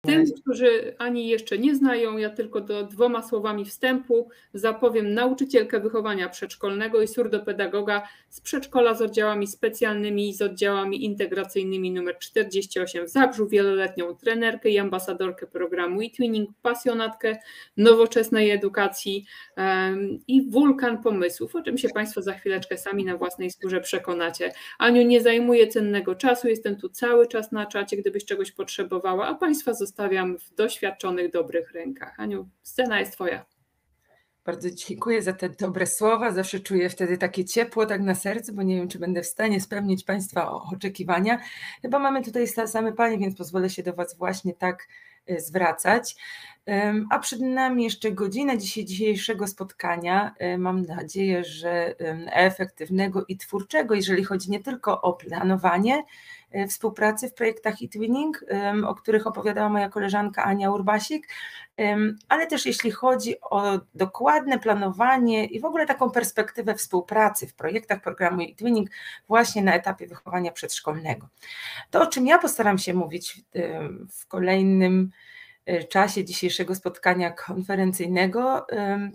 Tym, którzy Ani jeszcze nie znają, ja tylko do dwoma słowami wstępu zapowiem nauczycielkę wychowania przedszkolnego i surdopedagoga z przedszkola z oddziałami specjalnymi i z oddziałami integracyjnymi nr 48 w Zabrzu, wieloletnią trenerkę i ambasadorkę programu e-twinning, pasjonatkę nowoczesnej edukacji um, i wulkan pomysłów, o czym się Państwo za chwileczkę sami na własnej skórze przekonacie. Aniu, nie zajmuję cennego czasu, jestem tu cały czas na czacie, gdybyś czegoś potrzebowała, a Państwa zostawiam zostawiam w doświadczonych, dobrych rękach. Aniu, scena jest Twoja. Bardzo dziękuję za te dobre słowa. Zawsze czuję wtedy takie ciepło tak na sercu, bo nie wiem, czy będę w stanie spełnić Państwa oczekiwania. Chyba mamy tutaj same Panie, więc pozwolę się do Was właśnie tak y, zwracać. A przed nami jeszcze godzina dzisiejszego spotkania. Mam nadzieję, że efektywnego i twórczego, jeżeli chodzi nie tylko o planowanie, E, współpracy w projektach e-twinning, o których opowiadała moja koleżanka Ania Urbasik, ale też jeśli chodzi o dokładne planowanie i w ogóle taką perspektywę współpracy w projektach programu e-twinning właśnie na etapie wychowania przedszkolnego. To, o czym ja postaram się mówić w kolejnym czasie dzisiejszego spotkania konferencyjnego,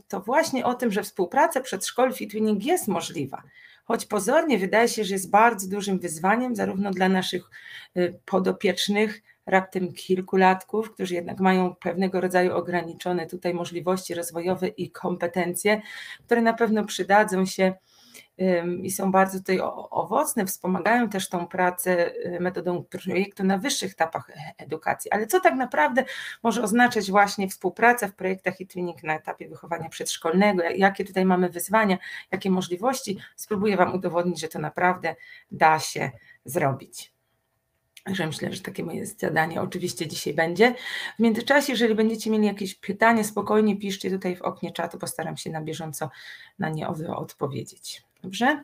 to właśnie o tym, że współpraca przedszkoli w e-twinning jest możliwa. Choć pozornie wydaje się, że jest bardzo dużym wyzwaniem zarówno dla naszych y, podopiecznych, raptem kilkulatków, którzy jednak mają pewnego rodzaju ograniczone tutaj możliwości rozwojowe i kompetencje, które na pewno przydadzą się i są bardzo tutaj owocne, wspomagają też tą pracę y, metodą projektu na wyższych etapach e, edukacji. Ale co tak naprawdę może oznaczać właśnie współpraca w projektach i twinning na etapie wychowania przedszkolnego, jakie tutaj mamy wyzwania, jakie możliwości, spróbuję Wam udowodnić, że to naprawdę da się zrobić. Także myślę, że takie moje zadanie oczywiście dzisiaj będzie. W międzyczasie, jeżeli będziecie mieli jakieś pytania, spokojnie piszcie tutaj w oknie czatu, postaram się na bieżąco na nie odpowiedzieć. Dobrze?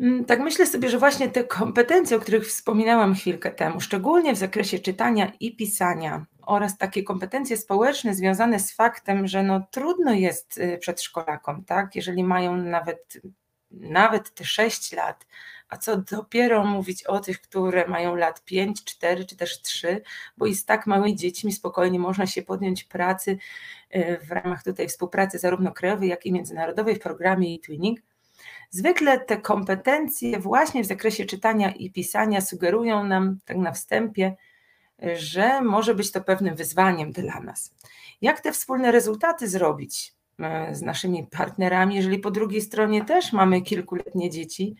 Mm, tak myślę sobie, że właśnie te kompetencje, o których wspominałam chwilkę temu, szczególnie w zakresie czytania i pisania oraz takie kompetencje społeczne związane z faktem, że no trudno jest y, przedszkolakom, tak, jeżeli mają nawet, nawet te 6 lat, a co dopiero mówić o tych, które mają lat 5, 4 czy też 3, bo i z tak małymi dziećmi spokojnie można się podjąć pracy y, w ramach tutaj współpracy zarówno krajowej, jak i międzynarodowej w programie e-twinning. Zwykle te kompetencje właśnie w zakresie czytania i pisania sugerują nam tak na wstępie, że może być to pewnym wyzwaniem dla nas. Jak te wspólne rezultaty zrobić y, z naszymi partnerami, jeżeli po drugiej stronie też mamy kilkuletnie dzieci,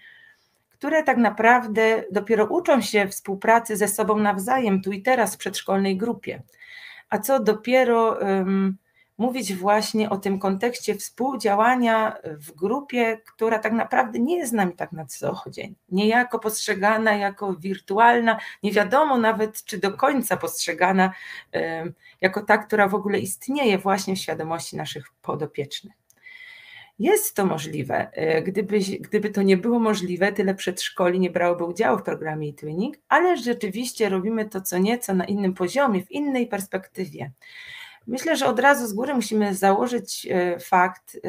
które tak naprawdę dopiero uczą się współpracy ze sobą nawzajem, tu i teraz w przedszkolnej grupie. A co dopiero um, mówić właśnie o tym kontekście współdziałania w grupie, która tak naprawdę nie jest z nami tak na co dzień, niejako postrzegana jako wirtualna, nie wiadomo nawet, czy do końca postrzegana um, jako ta, która w ogóle istnieje właśnie w świadomości naszych podopiecznych. Jest to możliwe. E, gdyby, gdyby to nie było możliwe, tyle przedszkoli nie brałoby udziału w programie e-twinning, ale rzeczywiście robimy to co nieco na innym poziomie, w innej perspektywie. Myślę, że od razu z góry musimy założyć e, fakt,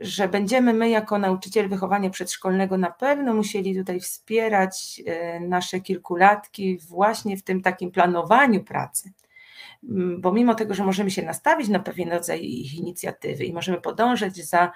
że będziemy my, jako nauczyciel wychowania przedszkolnego, na pewno musieli tutaj wspierać e, nasze kilkulatki właśnie w tym takim planowaniu pracy. Bo mimo tego, że możemy się nastawić na pewien rodzaj ich inicjatywy i możemy podążać za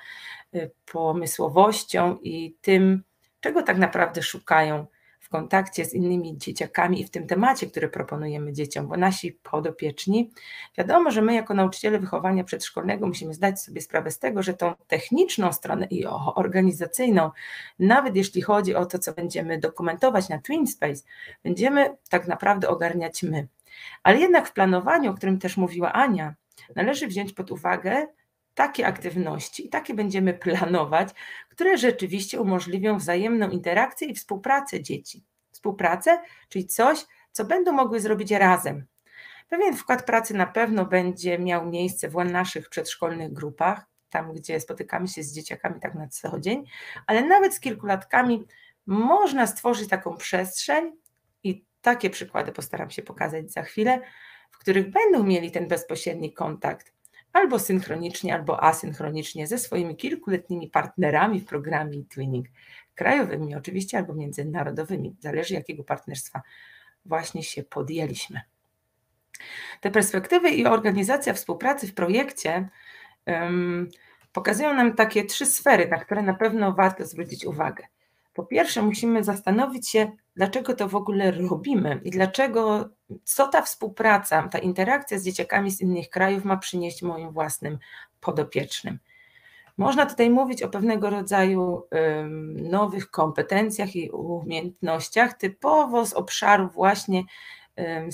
y, pomysłowością i tym, czego tak naprawdę szukają w kontakcie z innymi dzieciakami i w tym temacie, który proponujemy dzieciom, bo nasi podopieczni, wiadomo, że my jako nauczyciele wychowania przedszkolnego musimy zdać sobie sprawę z tego, że tą techniczną stronę i organizacyjną, nawet jeśli chodzi o to, co będziemy dokumentować na TwinSpace, będziemy tak naprawdę ogarniać my. Ale jednak w planowaniu, o którym też mówiła Ania, należy wziąć pod uwagę takie aktywności i takie będziemy planować, które rzeczywiście umożliwią wzajemną interakcję i współpracę dzieci. Współpracę, czyli coś, co będą mogły zrobić razem. Pewien wkład pracy na pewno będzie miał miejsce w naszych przedszkolnych grupach, tam gdzie spotykamy się z dzieciakami tak na co dzień, ale nawet z kilkulatkami można stworzyć taką przestrzeń, takie przykłady postaram się pokazać za chwilę, w których będą mieli ten bezpośredni kontakt albo synchronicznie, albo asynchronicznie ze swoimi kilkuletnimi partnerami w programie Twinning, krajowymi oczywiście, albo międzynarodowymi, zależy jakiego partnerstwa właśnie się podjęliśmy. Te perspektywy i organizacja współpracy w projekcie um, pokazują nam takie trzy sfery, na które na pewno warto zwrócić uwagę. Po pierwsze, musimy zastanowić się, dlaczego to w ogóle robimy i dlaczego, co ta współpraca, ta interakcja z dzieciakami z innych krajów ma przynieść moim własnym podopiecznym. Można tutaj mówić o pewnego rodzaju nowych kompetencjach i umiejętnościach, typowo z obszaru właśnie um,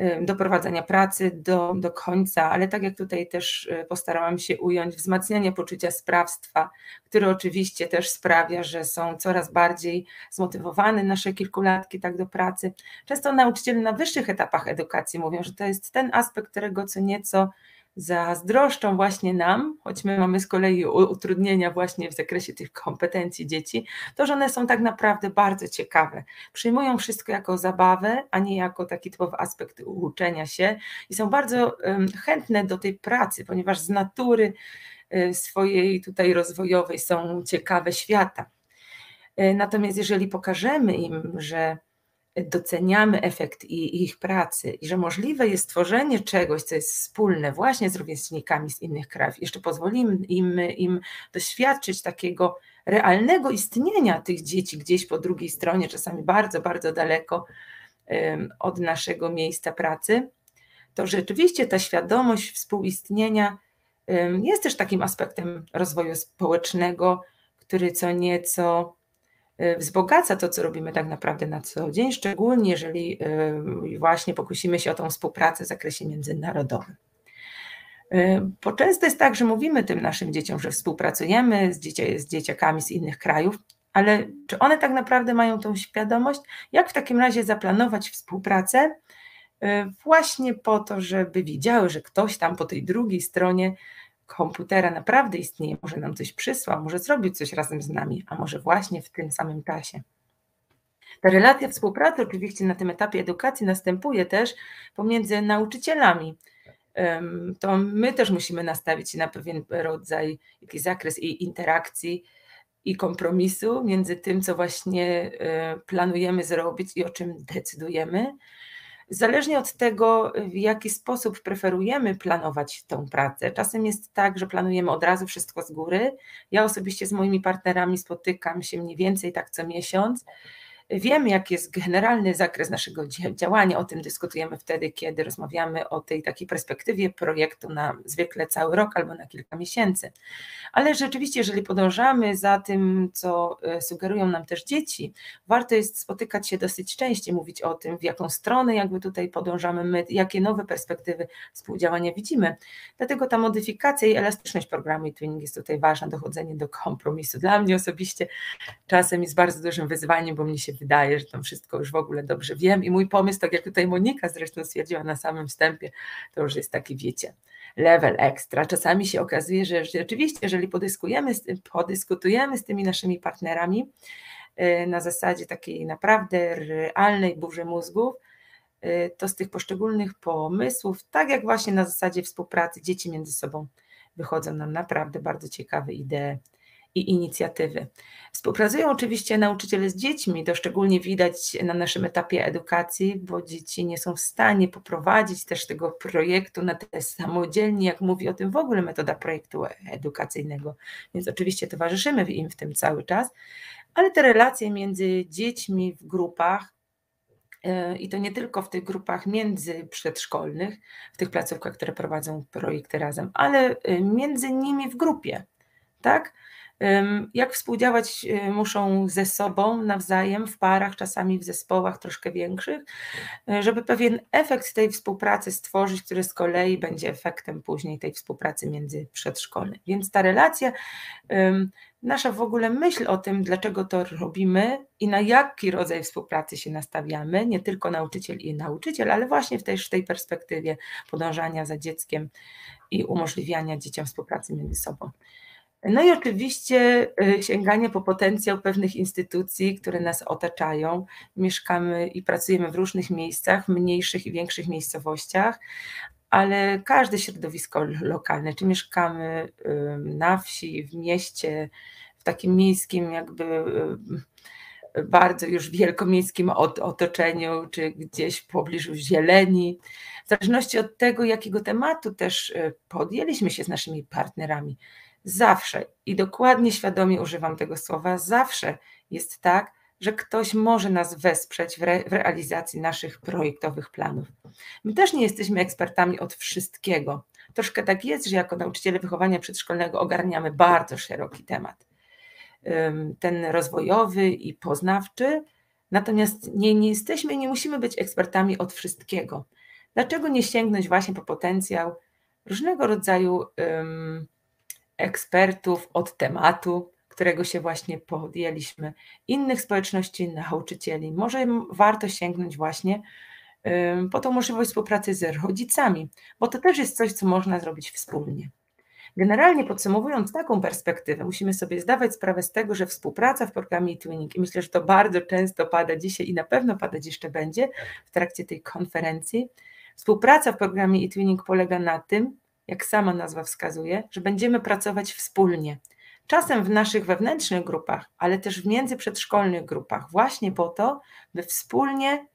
społecznego, doprowadzania pracy do, do końca, ale tak jak tutaj też e, postarałam się ująć, wzmacnianie poczucia sprawstwa, które oczywiście też sprawia, że są coraz bardziej zmotywowane nasze kilkulatki tak do pracy. Często nauczyciele na wyższych etapach edukacji mówią, że to jest ten aspekt, którego co nieco zazdroszczą właśnie nam, choć my mamy z kolei utrudnienia właśnie w zakresie tych kompetencji dzieci, to że one są tak naprawdę bardzo ciekawe. Przyjmują wszystko jako zabawę, a nie jako taki typowy aspekt uczenia się i są bardzo chętne do tej pracy, ponieważ z natury y, swojej tutaj rozwojowej są ciekawe świata. Y, natomiast jeżeli pokażemy im, że doceniamy efekt ich pracy i że możliwe jest stworzenie czegoś, co jest wspólne właśnie z rówieśnikami z innych krajów, jeszcze pozwolimy im, im doświadczyć takiego realnego istnienia tych dzieci gdzieś po drugiej stronie, czasami bardzo, bardzo daleko od naszego miejsca pracy, to rzeczywiście ta świadomość współistnienia jest też takim aspektem rozwoju społecznego, który co nieco wzbogaca to, co robimy tak naprawdę na co dzień, szczególnie jeżeli y, właśnie pokusimy się o tą współpracę w zakresie międzynarodowym. Y, bo często jest tak, że mówimy tym naszym dzieciom, że współpracujemy z, dzieci, z dzieciakami z innych krajów, ale czy one tak naprawdę mają tą świadomość? Jak w takim razie zaplanować współpracę właśnie po to, żeby widziały, że ktoś tam po tej drugiej stronie komputera naprawdę istnieje, może nam coś przysłał, może zrobić coś razem z nami, a może właśnie w tym samym czasie. Ta relacja współpracy oczywiście na tym etapie edukacji następuje też pomiędzy nauczycielami. To my też musimy nastawić się na pewien rodzaj, jakiś zakres i interakcji i kompromisu między tym, co właśnie e, planujemy zrobić i o czym decydujemy, Zależnie od tego, w jaki sposób preferujemy planować tę pracę. Czasem jest tak, że planujemy od razu wszystko z góry. Ja osobiście z moimi partnerami spotykam się mniej więcej tak co miesiąc Wiemy, jaki jest generalny zakres naszego działania, o tym dyskutujemy wtedy, kiedy rozmawiamy o tej takiej perspektywie projektu na zwykle cały rok albo na kilka miesięcy. Ale rzeczywiście, jeżeli podążamy za tym, co e, sugerują nam też dzieci, warto jest spotykać się dosyć częściej, mówić o tym, w jaką stronę jakby tutaj podążamy my, jakie nowe perspektywy współdziałania widzimy. Dlatego ta modyfikacja i elastyczność programu i twinning jest tutaj ważna, dochodzenie do kompromisu. Dla mnie osobiście czasem jest bardzo dużym wyzwaniem, bo mnie się wydaje, że tam wszystko już w ogóle dobrze wiem i mój pomysł, tak jak tutaj Monika zresztą stwierdziła na samym wstępie, to już jest taki, wiecie, level ekstra. Czasami się okazuje, że rzeczywiście, jeżeli podyskujemy, podyskutujemy z tymi naszymi partnerami y, na zasadzie takiej naprawdę realnej burzy mózgów, y, to z tych poszczególnych pomysłów, tak jak właśnie na zasadzie współpracy dzieci między sobą, wychodzą nam naprawdę bardzo ciekawe idee i inicjatywy. Współpracują oczywiście nauczyciele z dziećmi, to szczególnie widać na naszym etapie edukacji, bo dzieci nie są w stanie poprowadzić też tego projektu na tyle samodzielnie, jak mówi o tym w ogóle metoda projektu edukacyjnego, więc oczywiście towarzyszymy im w tym cały czas, ale te relacje między dziećmi w grupach, e, i to nie tylko w tych grupach międzyprzedszkolnych, w tych placówkach, które prowadzą projekty razem, ale e, między nimi w grupie, tak? Jak współdziałać y, muszą ze sobą nawzajem, w parach, czasami w zespołach troszkę większych, y, żeby pewien efekt tej współpracy stworzyć, który z kolei będzie efektem później tej współpracy międzyprzedszkolnej. Więc ta relacja, nasza w ogóle myśl o tym, dlaczego to robimy i na jaki rodzaj współpracy się nastawiamy, nie tylko nauczyciel i nauczyciel, ale właśnie w tej, w tej perspektywie podążania za dzieckiem i umożliwiania dzieciom współpracy między sobą. No i oczywiście y, sięganie po potencjał pewnych instytucji, które nas otaczają. Mieszkamy i pracujemy w różnych miejscach, mniejszych i większych miejscowościach, ale każde środowisko lokalne, czy mieszkamy na wsi, w mieście, w takim miejskim jakby bardzo już wielkomiejskim otoczeniu, czy gdzieś w pobliżu zieleni. W zależności od tego, jakiego tematu też e, podjęliśmy się z naszymi partnerami. Zawsze i dokładnie świadomie używam tego słowa, zawsze jest tak, że ktoś może nas wesprzeć w, re, w, realizacji naszych projektowych planów. My też nie jesteśmy ekspertami od wszystkiego. Troszkę tak jest, że jako nauczyciele wychowania przedszkolnego ogarniamy bardzo szeroki temat. Ten rozwojowy i poznawczy, natomiast nie, nie jesteśmy, nie musimy być ekspertami od wszystkiego. Dlaczego nie sięgnąć właśnie po potencjał różnego rodzaju um, ekspertów od tematu, którego się właśnie podjęliśmy, innych społeczności nauczycieli. Może warto sięgnąć właśnie po tą możliwość współpracy z rodzicami, bo to też jest coś, co można zrobić wspólnie. Generalnie podsumowując taką perspektywę, musimy sobie zdawać sprawę z tego, że współpraca w programie Twinning, i myślę, że to bardzo często pada dzisiaj i na pewno padać jeszcze będzie w trakcie tej konferencji, współpraca w programie eTwinning polega na tym, jak sama nazwa wskazuje, że będziemy pracować wspólnie. Czasem w naszych wewnętrznych grupach, ale też w międzyprzedszkolnych grupach, właśnie po to, by wspólnie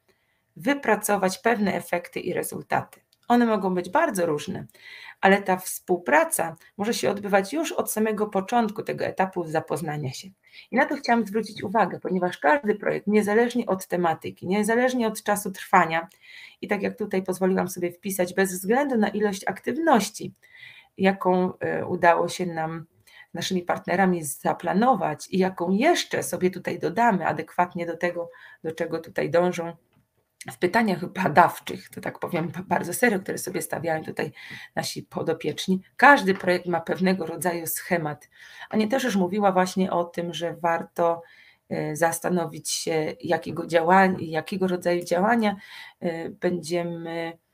wypracować pewne efekty i rezultaty. One mogą być bardzo różne, ale ta współpraca może się odbywać już od samego początku tego etapu zapoznania się. I na to chciałam zwrócić uwagę, ponieważ każdy projekt, niezależnie od tematyki, niezależnie od czasu trwania, i tak jak tutaj pozwoliłam sobie wpisać, bez względu na ilość aktywności, jaką e, udało się nam naszymi partnerami zaplanować i jaką jeszcze sobie tutaj dodamy adekwatnie do tego, do czego tutaj dążą w pytaniach badawczych, to tak powiem bardzo serio, które sobie stawiają tutaj nasi podopieczni, każdy projekt ma pewnego rodzaju schemat. Ania też już mówiła właśnie o tym, że warto e, zastanowić się, jakiego, działania, jakiego rodzaju działania e, będziemy Y,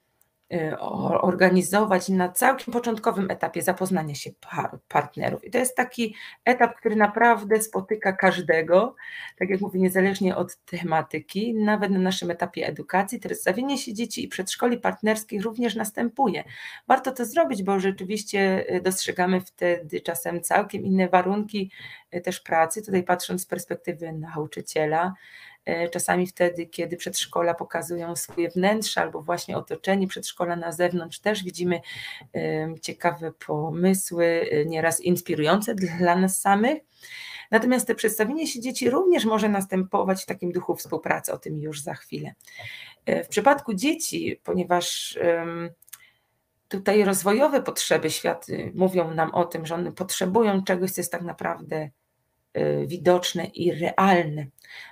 organizować na całkiem początkowym etapie zapoznania się par, partnerów. I to jest taki etap, który naprawdę spotyka każdego, tak jak mówię, niezależnie od tematyki, nawet na naszym etapie edukacji, teraz zawienie się dzieci i przedszkoli partnerskich również następuje. Warto to zrobić, bo rzeczywiście y, dostrzegamy wtedy czasem całkiem inne warunki y, też pracy, tutaj patrząc z perspektywy nauczyciela, czasami wtedy, kiedy przedszkola pokazują swoje wnętrze albo właśnie otoczenie przedszkola na zewnątrz, też widzimy ciekawe pomysły, e, nieraz inspirujące dla nas samych. Natomiast te przedstawienie się dzieci również może następować w takim duchu współpracy, o tym już za chwilę. E, w przypadku dzieci, ponieważ tutaj rozwojowe potrzeby światy mówią nam o tym, że one potrzebują czegoś, co jest tak naprawdę Y, widoczne i realne.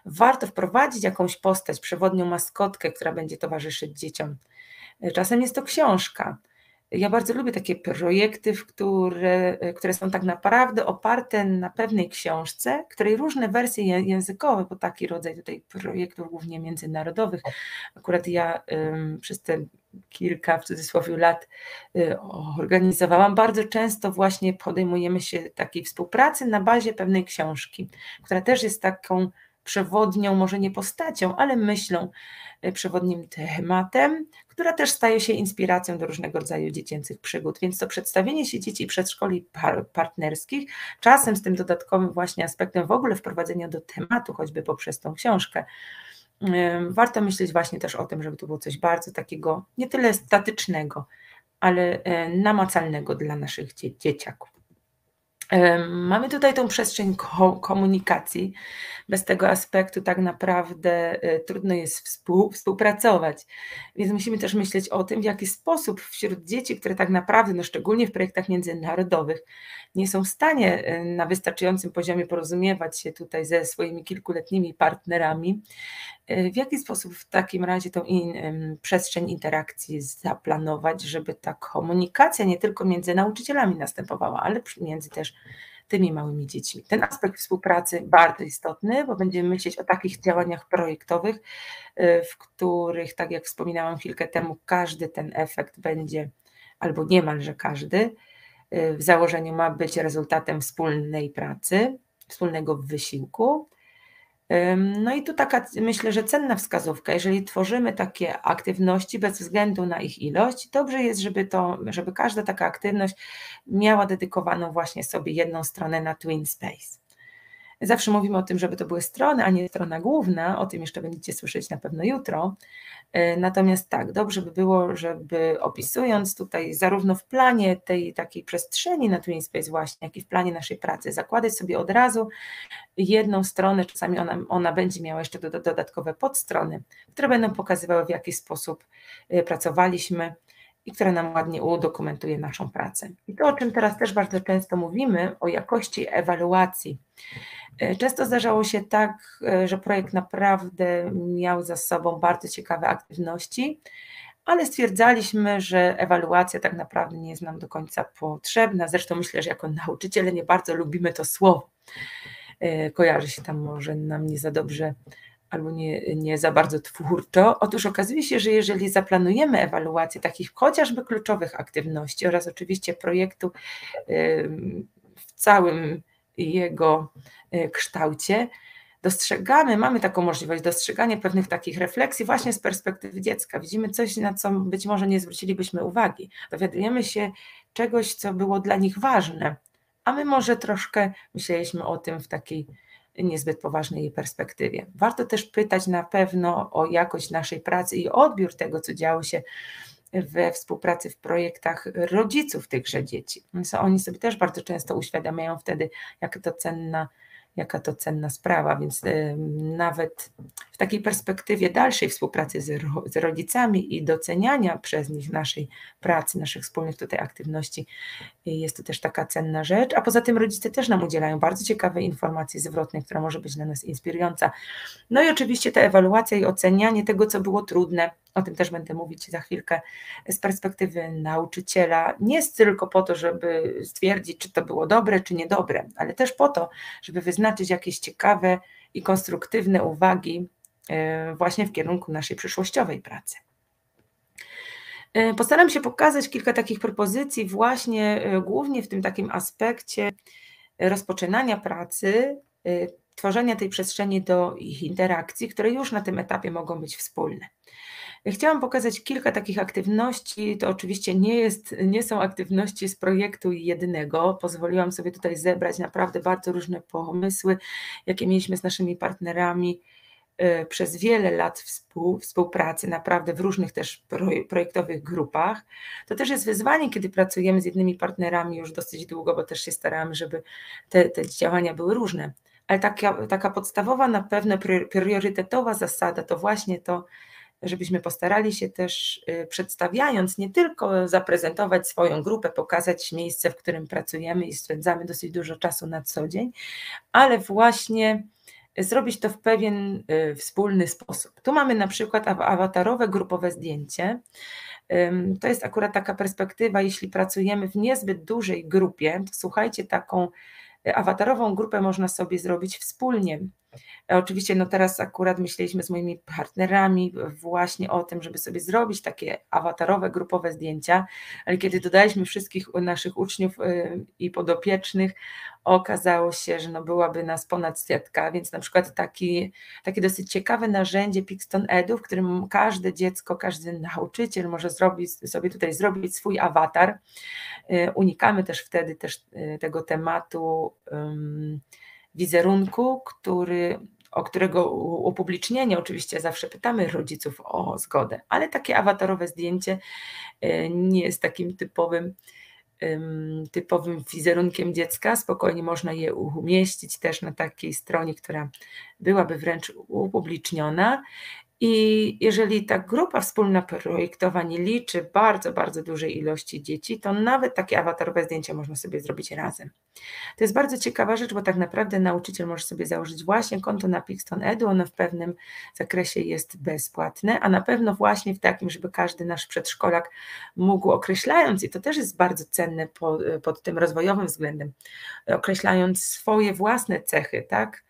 Warto wprowadzić jakąś postać, przewodnią maskotkę, która będzie towarzyszyć dzieciom. Czasem jest to książka. Ja bardzo lubię takie projekty, które, y, które są tak naprawdę oparte na pewnej książce, której różne wersje językowe, bo taki rodzaj tutaj projektów, głównie międzynarodowych. Akurat ja przez te kilka w cudzysłowie lat y, organizowałam, bardzo często właśnie podejmujemy się takiej współpracy na bazie pewnej książki, która też jest taką przewodnią, może nie postacią, ale myślą, y, przewodnim tematem, która też staje się inspiracją do różnego rodzaju dziecięcych przygód. Więc to przedstawienie się dzieci przedszkoli par partnerskich, czasem z tym dodatkowym właśnie aspektem w ogóle wprowadzenia do tematu, choćby poprzez tą książkę, warto myśleć właśnie też o tym, żeby to było coś bardzo takiego nie tyle statycznego, ale e, namacalnego dla naszych dzieciaków. Mamy tutaj tą przestrzeń komunikacji. Bez tego aspektu tak naprawdę e, trudno jest współ, współpracować. Więc musimy też myśleć o tym, w jaki sposób wśród dzieci, które tak naprawdę, no szczególnie w projektach międzynarodowych, nie są w stanie e, na wystarczającym poziomie porozumiewać się tutaj ze swoimi kilkuletnimi partnerami, e, w jaki sposób w takim razie tą in, przestrzeń interakcji zaplanować, żeby ta komunikacja nie tylko między nauczycielami następowała, ale między też tymi małymi dziećmi. Ten aspekt współpracy bardzo istotny, bo będziemy myśleć o takich działaniach projektowych, e, w których, tak jak wspominałam chwilkę temu, każdy ten efekt będzie, albo niemalże każdy, Y, w założeniu ma być rezultatem wspólnej pracy, wspólnego wysiłku. No i tu taka, myślę, że cenna wskazówka, jeżeli tworzymy takie aktywności bez względu na ich ilość, dobrze jest, żeby, to, żeby każda taka aktywność miała dedykowaną właśnie sobie jedną stronę na Twin Space. Zawsze mówimy o tym, żeby to były strony, a nie strona główna. O tym jeszcze będziecie słyszeć na pewno jutro. E, natomiast tak, dobrze by było, żeby opisując tutaj zarówno w planie tej takiej przestrzeni na TwinSpace właśnie, jak i w planie naszej pracy, zakładać sobie od razu jedną stronę, czasami ona, ona będzie miała jeszcze dodatkowe podstrony, które będą pokazywały w jaki sposób e, pracowaliśmy i które nam ładnie udokumentuje naszą pracę. I to, o czym teraz też bardzo często mówimy, o jakości ewaluacji. E, często zdarzało się tak, e, że projekt naprawdę miał za sobą bardzo ciekawe aktywności, ale stwierdzaliśmy, że ewaluacja tak naprawdę nie jest nam do końca potrzebna. Zresztą myślę, że jako nauczyciele nie bardzo lubimy to słowo. E, kojarzy się tam może nam nie za dobrze albo nie, nie za bardzo twórczo. Otóż okazuje się, że jeżeli zaplanujemy ewaluację takich chociażby kluczowych aktywności oraz oczywiście projektu w całym jego e, kształcie, dostrzegamy, mamy taką możliwość dostrzegania pewnych takich refleksji właśnie z perspektywy dziecka. Widzimy coś, na co być może nie zwrócilibyśmy uwagi. Dowiadujemy się czegoś, co było dla nich ważne, a my może troszkę myśleliśmy o tym w takiej niezbyt poważnej perspektywie. Warto też pytać na pewno o jakość naszej pracy i odbiór tego, co działo się we współpracy w projektach rodziców tychże dzieci. Oni sobie też bardzo często uświadamiają wtedy, jak to cenna jaka to cenna sprawa, więc nawet w takiej perspektywie dalszej współpracy z, z rodzicami i doceniania przez nich naszej pracy, naszych wspólnych tutaj aktywności, jest to też taka cenna rzecz. A poza tym rodzice też nam udzielają bardzo ciekawej informacji zwrotnej, która może być dla nas inspirująca. No i oczywiście ta ewaluacja i ocenianie tego, co było trudne, o tym też będę mówić za chwilkę, z perspektywy nauczyciela. Nie jest tylko po to, żeby stwierdzić, czy to było dobre, czy niedobre, ale też po to, żeby wyznaczyć jakieś ciekawe i konstruktywne uwagi e, właśnie w kierunku naszej przyszłościowej pracy. E, postaram się pokazać kilka takich propozycji, właśnie e, głównie w tym takim aspekcie rozpoczynania pracy, tworzenia tej przestrzeni do ich interakcji, które już na tym etapie mogą być wspólne. Chciałam pokazać kilka takich aktywności. To oczywiście nie, jest, nie są aktywności z projektu jednego. Pozwoliłam sobie tutaj zebrać naprawdę bardzo różne pomysły, jakie mieliśmy z naszymi partnerami e, przez wiele lat współ, współpracy, naprawdę w różnych też projektowych grupach. To też jest wyzwanie, kiedy pracujemy z jednymi partnerami już dosyć długo, bo też się staramy, żeby te, te działania były różne. Ale taka, taka podstawowa, na pewno priorytetowa zasada to właśnie to, żebyśmy postarali się też y, przedstawiając, nie tylko zaprezentować swoją grupę, pokazać miejsce, w którym pracujemy i spędzamy dosyć dużo czasu na co dzień, ale właśnie zrobić to w pewien y, wspólny sposób. Tu mamy na przykład awatarowe grupowe zdjęcie. To jest akurat taka perspektywa, jeśli pracujemy w niezbyt dużej grupie, to słuchajcie, taką awatarową grupę można sobie zrobić wspólnie. Oczywiście, no teraz akurat myśleliśmy z moimi partnerami właśnie o tym, żeby sobie zrobić takie awatarowe, grupowe zdjęcia, ale kiedy dodaliśmy wszystkich naszych uczniów y, i podopiecznych, okazało się, że no byłaby nas ponad setka, więc na przykład taki, takie dosyć ciekawe narzędzie Pixton Edu, w którym każde dziecko, każdy nauczyciel może zrobić, sobie tutaj zrobić swój awatar. Y, unikamy też wtedy też y, tego tematu wizerunku, który, o którego upublicznienie oczywiście zawsze pytamy rodziców o zgodę, ale takie awatarowe zdjęcie y, nie jest takim typowym typowym wizerunkiem dziecka. Spokojnie można je umieścić też na takiej stronie, która byłaby wręcz upubliczniona. I jeżeli ta grupa wspólna projektowa nie liczy bardzo, bardzo dużej ilości dzieci, to nawet takie awatarowe zdjęcia można sobie zrobić razem. To jest bardzo ciekawa rzecz, bo tak naprawdę nauczyciel może sobie założyć właśnie konto na Pixton Edu, ono w pewnym zakresie jest bezpłatne, a na pewno właśnie w takim, żeby każdy nasz przedszkolak mógł określając, i to też jest bardzo cenne pod, pod tym rozwojowym względem, określając swoje własne cechy, tak?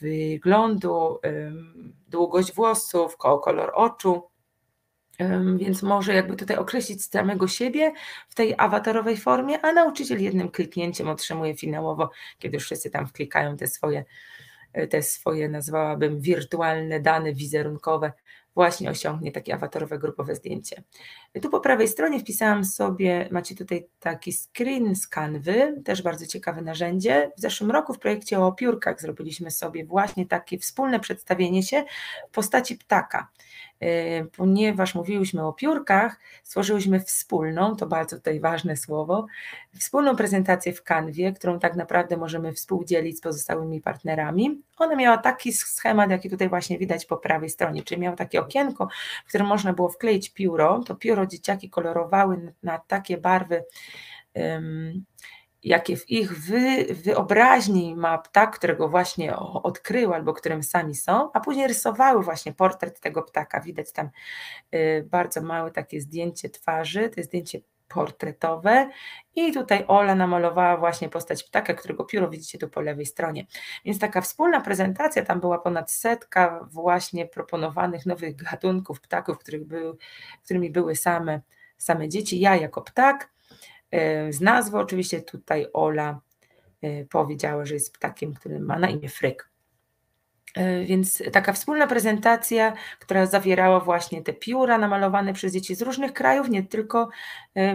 Wyglądu, długość włosów, kolor oczu. Więc może jakby tutaj określić samego siebie w tej awatarowej formie, a nauczyciel jednym kliknięciem otrzymuje finałowo, kiedy już wszyscy tam wklikają te swoje, te swoje nazwałabym wirtualne dane wizerunkowe, właśnie osiągnie takie awatarowe grupowe zdjęcie. Tu po prawej stronie wpisałam sobie, macie tutaj taki screen z Canvy, też bardzo ciekawe narzędzie. W zeszłym roku w projekcie o piórkach zrobiliśmy sobie właśnie takie wspólne przedstawienie się w postaci ptaka. E, ponieważ mówiłyśmy o piórkach, stworzyłyśmy wspólną, to bardzo tutaj ważne słowo, wspólną prezentację w kanwie, którą tak naprawdę możemy współdzielić z pozostałymi partnerami. Ona miała taki schemat, jaki tutaj właśnie widać po prawej stronie, czyli miała takie okienko, w którym można było wkleić pióro. To pióro dzieciaki kolorowały na takie barwy jakie w ich wy, wyobraźni ma ptak, którego właśnie odkryły albo którym sami są, a później rysowały właśnie portret tego ptaka. Widać tam y, bardzo małe takie zdjęcie twarzy, to jest zdjęcie portretowe i tutaj Ola namalowała właśnie postać ptaka, którego pióro widzicie tu po lewej stronie. Więc taka wspólna prezentacja, tam była ponad setka właśnie proponowanych nowych gatunków ptaków, których był, którymi były same, same dzieci. Ja jako ptak, z nazwy oczywiście tutaj Ola e, powiedziała, że jest ptakiem, który ma na imię Fryk. E, więc taka wspólna prezentacja, która zawierała właśnie te pióra namalowane przez dzieci z różnych krajów, nie tylko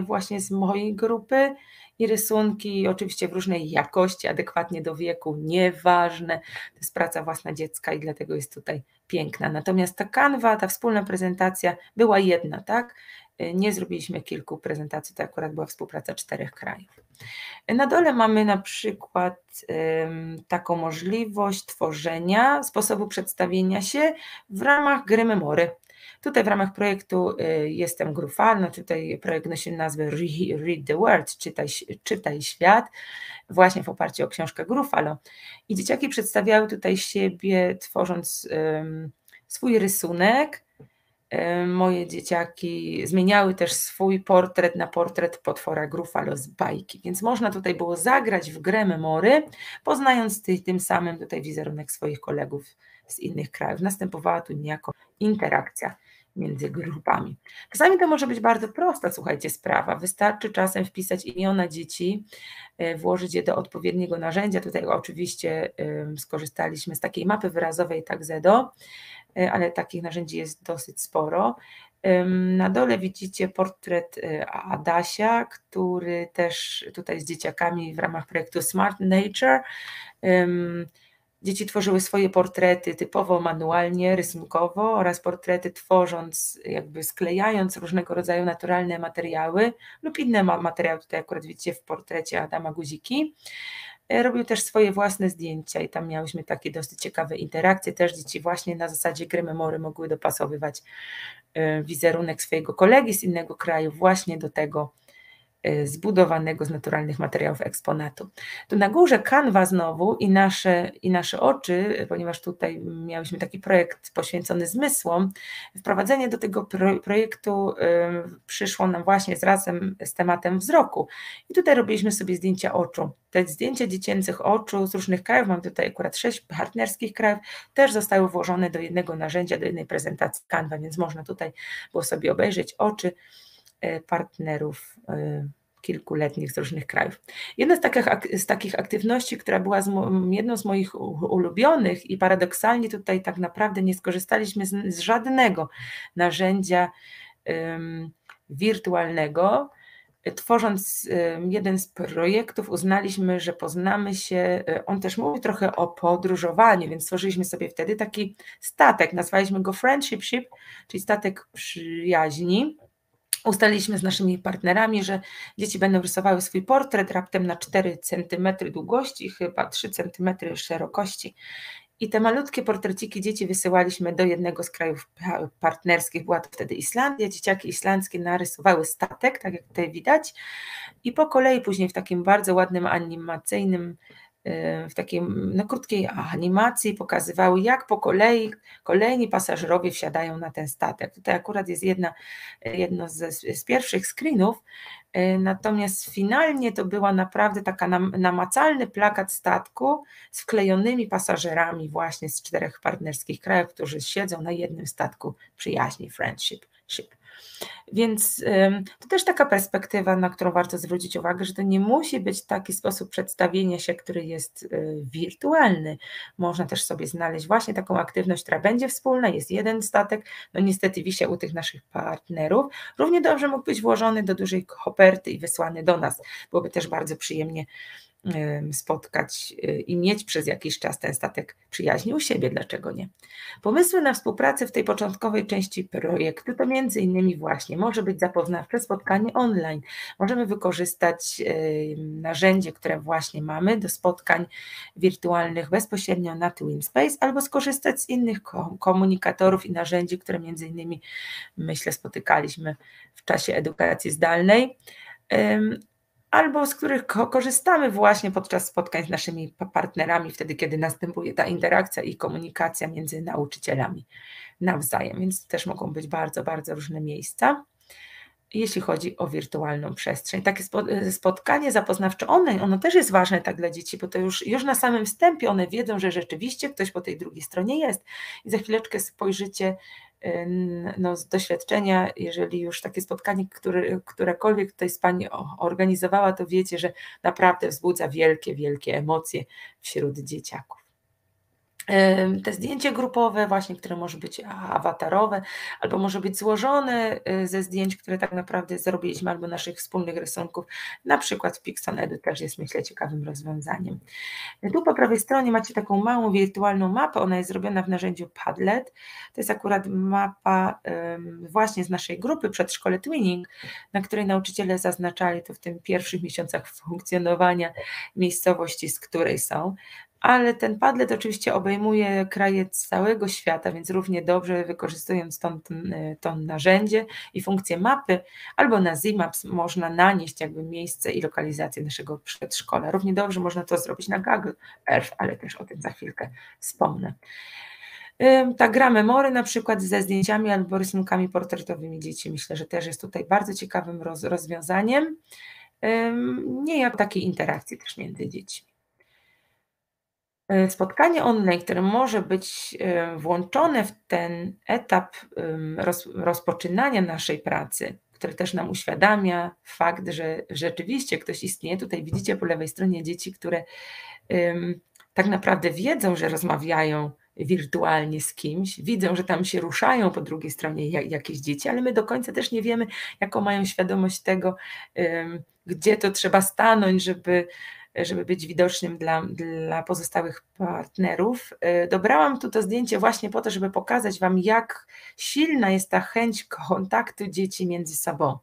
właśnie z mojej grupy, i rysunki, oczywiście w różnej jakości, adekwatnie do wieku, nieważne. To jest praca własna dziecka i dlatego jest tutaj piękna. Natomiast ta kanwa, ta wspólna prezentacja była jedna, tak? Nie zrobiliśmy kilku prezentacji, to akurat była współpraca czterech krajów. Na dole mamy na przykład taką możliwość tworzenia sposobu przedstawienia się w ramach gry Memory. Tutaj w ramach projektu y, Jestem Grufalna, tutaj projekt nosi nazwę Read the World, czytaj, czytaj świat, właśnie w oparciu o książkę Grufalo. I dzieciaki przedstawiały tutaj siebie, tworząc swój rysunek. Um, moje dzieciaki zmieniały też swój portret na portret potwora Grufalo z bajki, więc można tutaj było zagrać w grę memory, poznając ty, tym samym tutaj wizerunek swoich kolegów z innych krajów. Następowała tu niejako interakcja między grupami. Czasami to może być bardzo prosta, słuchajcie, sprawa. Wystarczy czasem wpisać imiona dzieci, e, włożyć je do odpowiedniego narzędzia. Tutaj oczywiście skorzystaliśmy z takiej mapy wyrazowej TagZedo, e, ale takich narzędzi jest dosyć sporo. Na dole widzicie portret e, Adasia, który też tutaj z dzieciakami w ramach projektu Smart Nature Dzieci tworzyły swoje portrety typowo manualnie, rysunkowo oraz portrety tworząc, jakby sklejając różnego rodzaju naturalne materiały lub inne materiały, tutaj akurat widzicie w portrecie Adama Guziki. E, robił też swoje własne zdjęcia i tam miałyśmy takie dosyć ciekawe interakcje. Też dzieci właśnie na zasadzie gry memory mogły dopasowywać e, wizerunek swojego kolegi z innego kraju właśnie do tego, zbudowanego z naturalnych materiałów eksponatu. Tu na górze kanwa znowu i nasze, i nasze oczy, ponieważ tutaj miałyśmy taki projekt poświęcony zmysłom, wprowadzenie do tego projektu y, przyszło nam właśnie z razem z tematem wzroku. I tutaj robiliśmy sobie zdjęcia oczu. Te zdjęcia dziecięcych oczu z różnych krajów, mam tutaj akurat sześć partnerskich krajów, też zostały włożone do jednego narzędzia, do jednej prezentacji Canva, więc można tutaj było sobie obejrzeć oczy E, partnerów e, kilkuletnich z różnych krajów. Jedna z takich, z takich aktywności, która była z jedną z moich ulubionych i paradoksalnie tutaj tak naprawdę nie skorzystaliśmy z, z żadnego narzędzia um, wirtualnego. Tworząc jeden z projektów, uznaliśmy, że poznamy się. E, on też mówi trochę o podróżowaniu, więc stworzyliśmy sobie wtedy taki statek. Nazwaliśmy go Friendship Ship, czyli statek przyjaźni Ustaliliśmy z naszymi partnerami, że dzieci będą rysowały swój portret raptem na 4 cm długości, chyba 3 cm szerokości. I te malutkie portreciki dzieci wysyłaliśmy do jednego z krajów partnerskich, była to wtedy Islandia. Dzieciaki islandzkie narysowały statek, tak jak tutaj widać, i po kolei później w takim bardzo ładnym animacyjnym w takiej no, krótkiej animacji pokazywały, jak po kolei kolejni pasażerowie wsiadają na ten statek. Tutaj akurat jest jedna, jedno z, z pierwszych screenów, e, natomiast finalnie to była naprawdę taka nam, namacalny plakat statku z wklejonymi pasażerami właśnie z czterech partnerskich krajów, którzy siedzą na jednym statku przyjaźni, friendship. Ship. Więc to też taka perspektywa, na którą warto zwrócić uwagę, że to nie musi być taki sposób przedstawienia się, który jest y, wirtualny. Można też sobie znaleźć właśnie taką aktywność, która będzie wspólna, jest jeden statek, no niestety wisi u tych naszych partnerów. Równie dobrze mógł być włożony do dużej koperty i wysłany do nas. Byłoby też bardzo przyjemnie spotkać y, i mieć przez jakiś czas ten statek przyjaźni u siebie, dlaczego nie? Pomysły na współpracę w tej początkowej części projektu to między innymi właśnie może być zapoznawcze spotkanie online. Możemy wykorzystać narzędzie, które właśnie mamy do spotkań wirtualnych bezpośrednio na TwinSpace albo skorzystać z innych komunikatorów i narzędzi, które między innymi myślę spotykaliśmy w czasie edukacji zdalnej albo z których korzystamy właśnie podczas spotkań z naszymi partnerami, wtedy kiedy następuje ta interakcja i komunikacja między nauczycielami nawzajem, więc też mogą być bardzo, bardzo różne miejsca. Jeśli chodzi o wirtualną przestrzeń. Takie spotkanie zapoznawcze online, ono też jest ważne tak dla dzieci, bo to już, już na samym wstępie one wiedzą, że rzeczywiście ktoś po tej drugiej stronie jest i za chwileczkę spojrzycie no, z doświadczenia, jeżeli już takie spotkanie, które, którekolwiek tutaj z Pani organizowała, to wiecie, że naprawdę wzbudza wielkie, wielkie emocje wśród dzieciaków. Te zdjęcie grupowe, właśnie, które może być awatarowe, albo może być złożone y, ze zdjęć, które tak naprawdę zrobiliśmy, albo naszych wspólnych rysunków, na przykład Pixon Edu też jest, myślę, ciekawym rozwiązaniem. Tu po prawej stronie macie taką małą wirtualną mapę, ona jest zrobiona w narzędziu Padlet. To jest akurat mapa właśnie z naszej grupy przedszkole Twinning, na której nauczyciele zaznaczali to w tym pierwszych miesiącach funkcjonowania miejscowości, z której są ale ten Padlet oczywiście obejmuje kraje całego świata, więc równie dobrze wykorzystując to, to narzędzie i funkcję mapy, albo na Zmaps można nanieść jakby miejsce i lokalizację naszego przedszkola. Równie dobrze można to zrobić na Google Earth, ale też o tym za chwilkę wspomnę. Ta gra memory na przykład ze zdjęciami albo rysunkami portretowymi dzieci myślę, że też jest tutaj bardzo ciekawym rozwiązaniem. Nie jak takiej interakcji też między dziećmi. E, spotkanie online, które może być e, włączone w ten etap rozpoczynania naszej pracy, który też nam uświadamia fakt, że rzeczywiście ktoś istnieje. Tutaj widzicie po lewej stronie dzieci, które tak naprawdę wiedzą, że rozmawiają wirtualnie z kimś, widzą, że tam się ruszają po drugiej stronie jakieś dzieci, ale my do końca też nie wiemy, jaką mają świadomość tego, gdzie to trzeba stanąć, żeby żeby być widocznym dla, dla pozostałych partnerów. E, dobrałam tu to zdjęcie właśnie po to, żeby pokazać Wam, jak silna jest ta chęć kontaktu dzieci między sobą.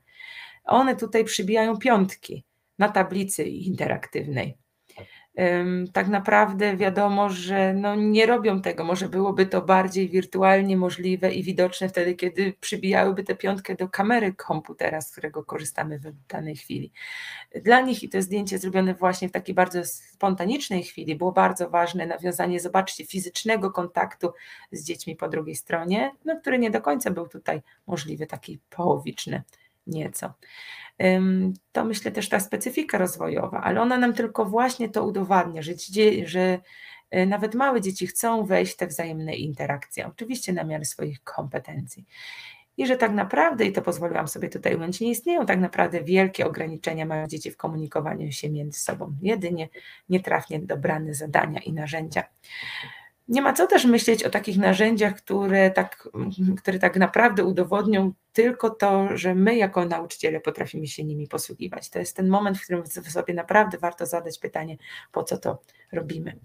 One tutaj przybijają piątki na tablicy interaktywnej tak naprawdę wiadomo, że no nie robią tego. Może byłoby to bardziej wirtualnie możliwe i widoczne wtedy, kiedy przybijałyby tę piątkę do kamery komputera, z którego korzystamy w danej chwili. Dla nich i to zdjęcie zrobione właśnie w takiej bardzo spontanicznej chwili było bardzo ważne nawiązanie, zobaczcie, fizycznego kontaktu z dziećmi po drugiej stronie, no, który nie do końca był tutaj możliwy, taki połowiczny nieco to myślę też ta specyfika rozwojowa, ale ona nam tylko właśnie to udowadnia, że, że e, nawet małe dzieci chcą wejść w te wzajemne interakcje, oczywiście na miarę swoich kompetencji. I że tak naprawdę, i to pozwoliłam sobie tutaj ująć, nie istnieją tak naprawdę wielkie ograniczenia mają dzieci w komunikowaniu się między sobą, jedynie nietrafnie dobrane zadania i narzędzia. Nie ma co też myśleć o takich narzędziach, które tak, które tak naprawdę udowodnią tylko to, że my jako nauczyciele potrafimy się nimi posługiwać. To jest ten moment, w którym sobie naprawdę warto zadać pytanie, po co to robimy.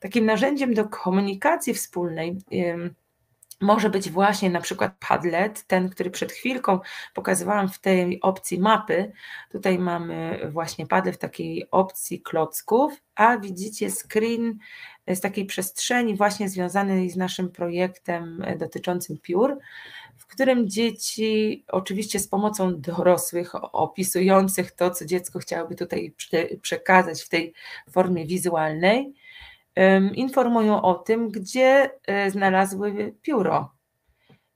Takim narzędziem do komunikacji wspólnej może być właśnie na przykład Padlet, ten, który przed chwilką pokazywałam w tej opcji mapy. Tutaj mamy właśnie Padlet w takiej opcji klocków, a widzicie screen z takiej przestrzeni właśnie związanej z naszym projektem dotyczącym piór, w którym dzieci, oczywiście z pomocą dorosłych opisujących to, co dziecko chciałoby tutaj przekazać w tej formie wizualnej, informują o tym, gdzie e, znalazły pióro.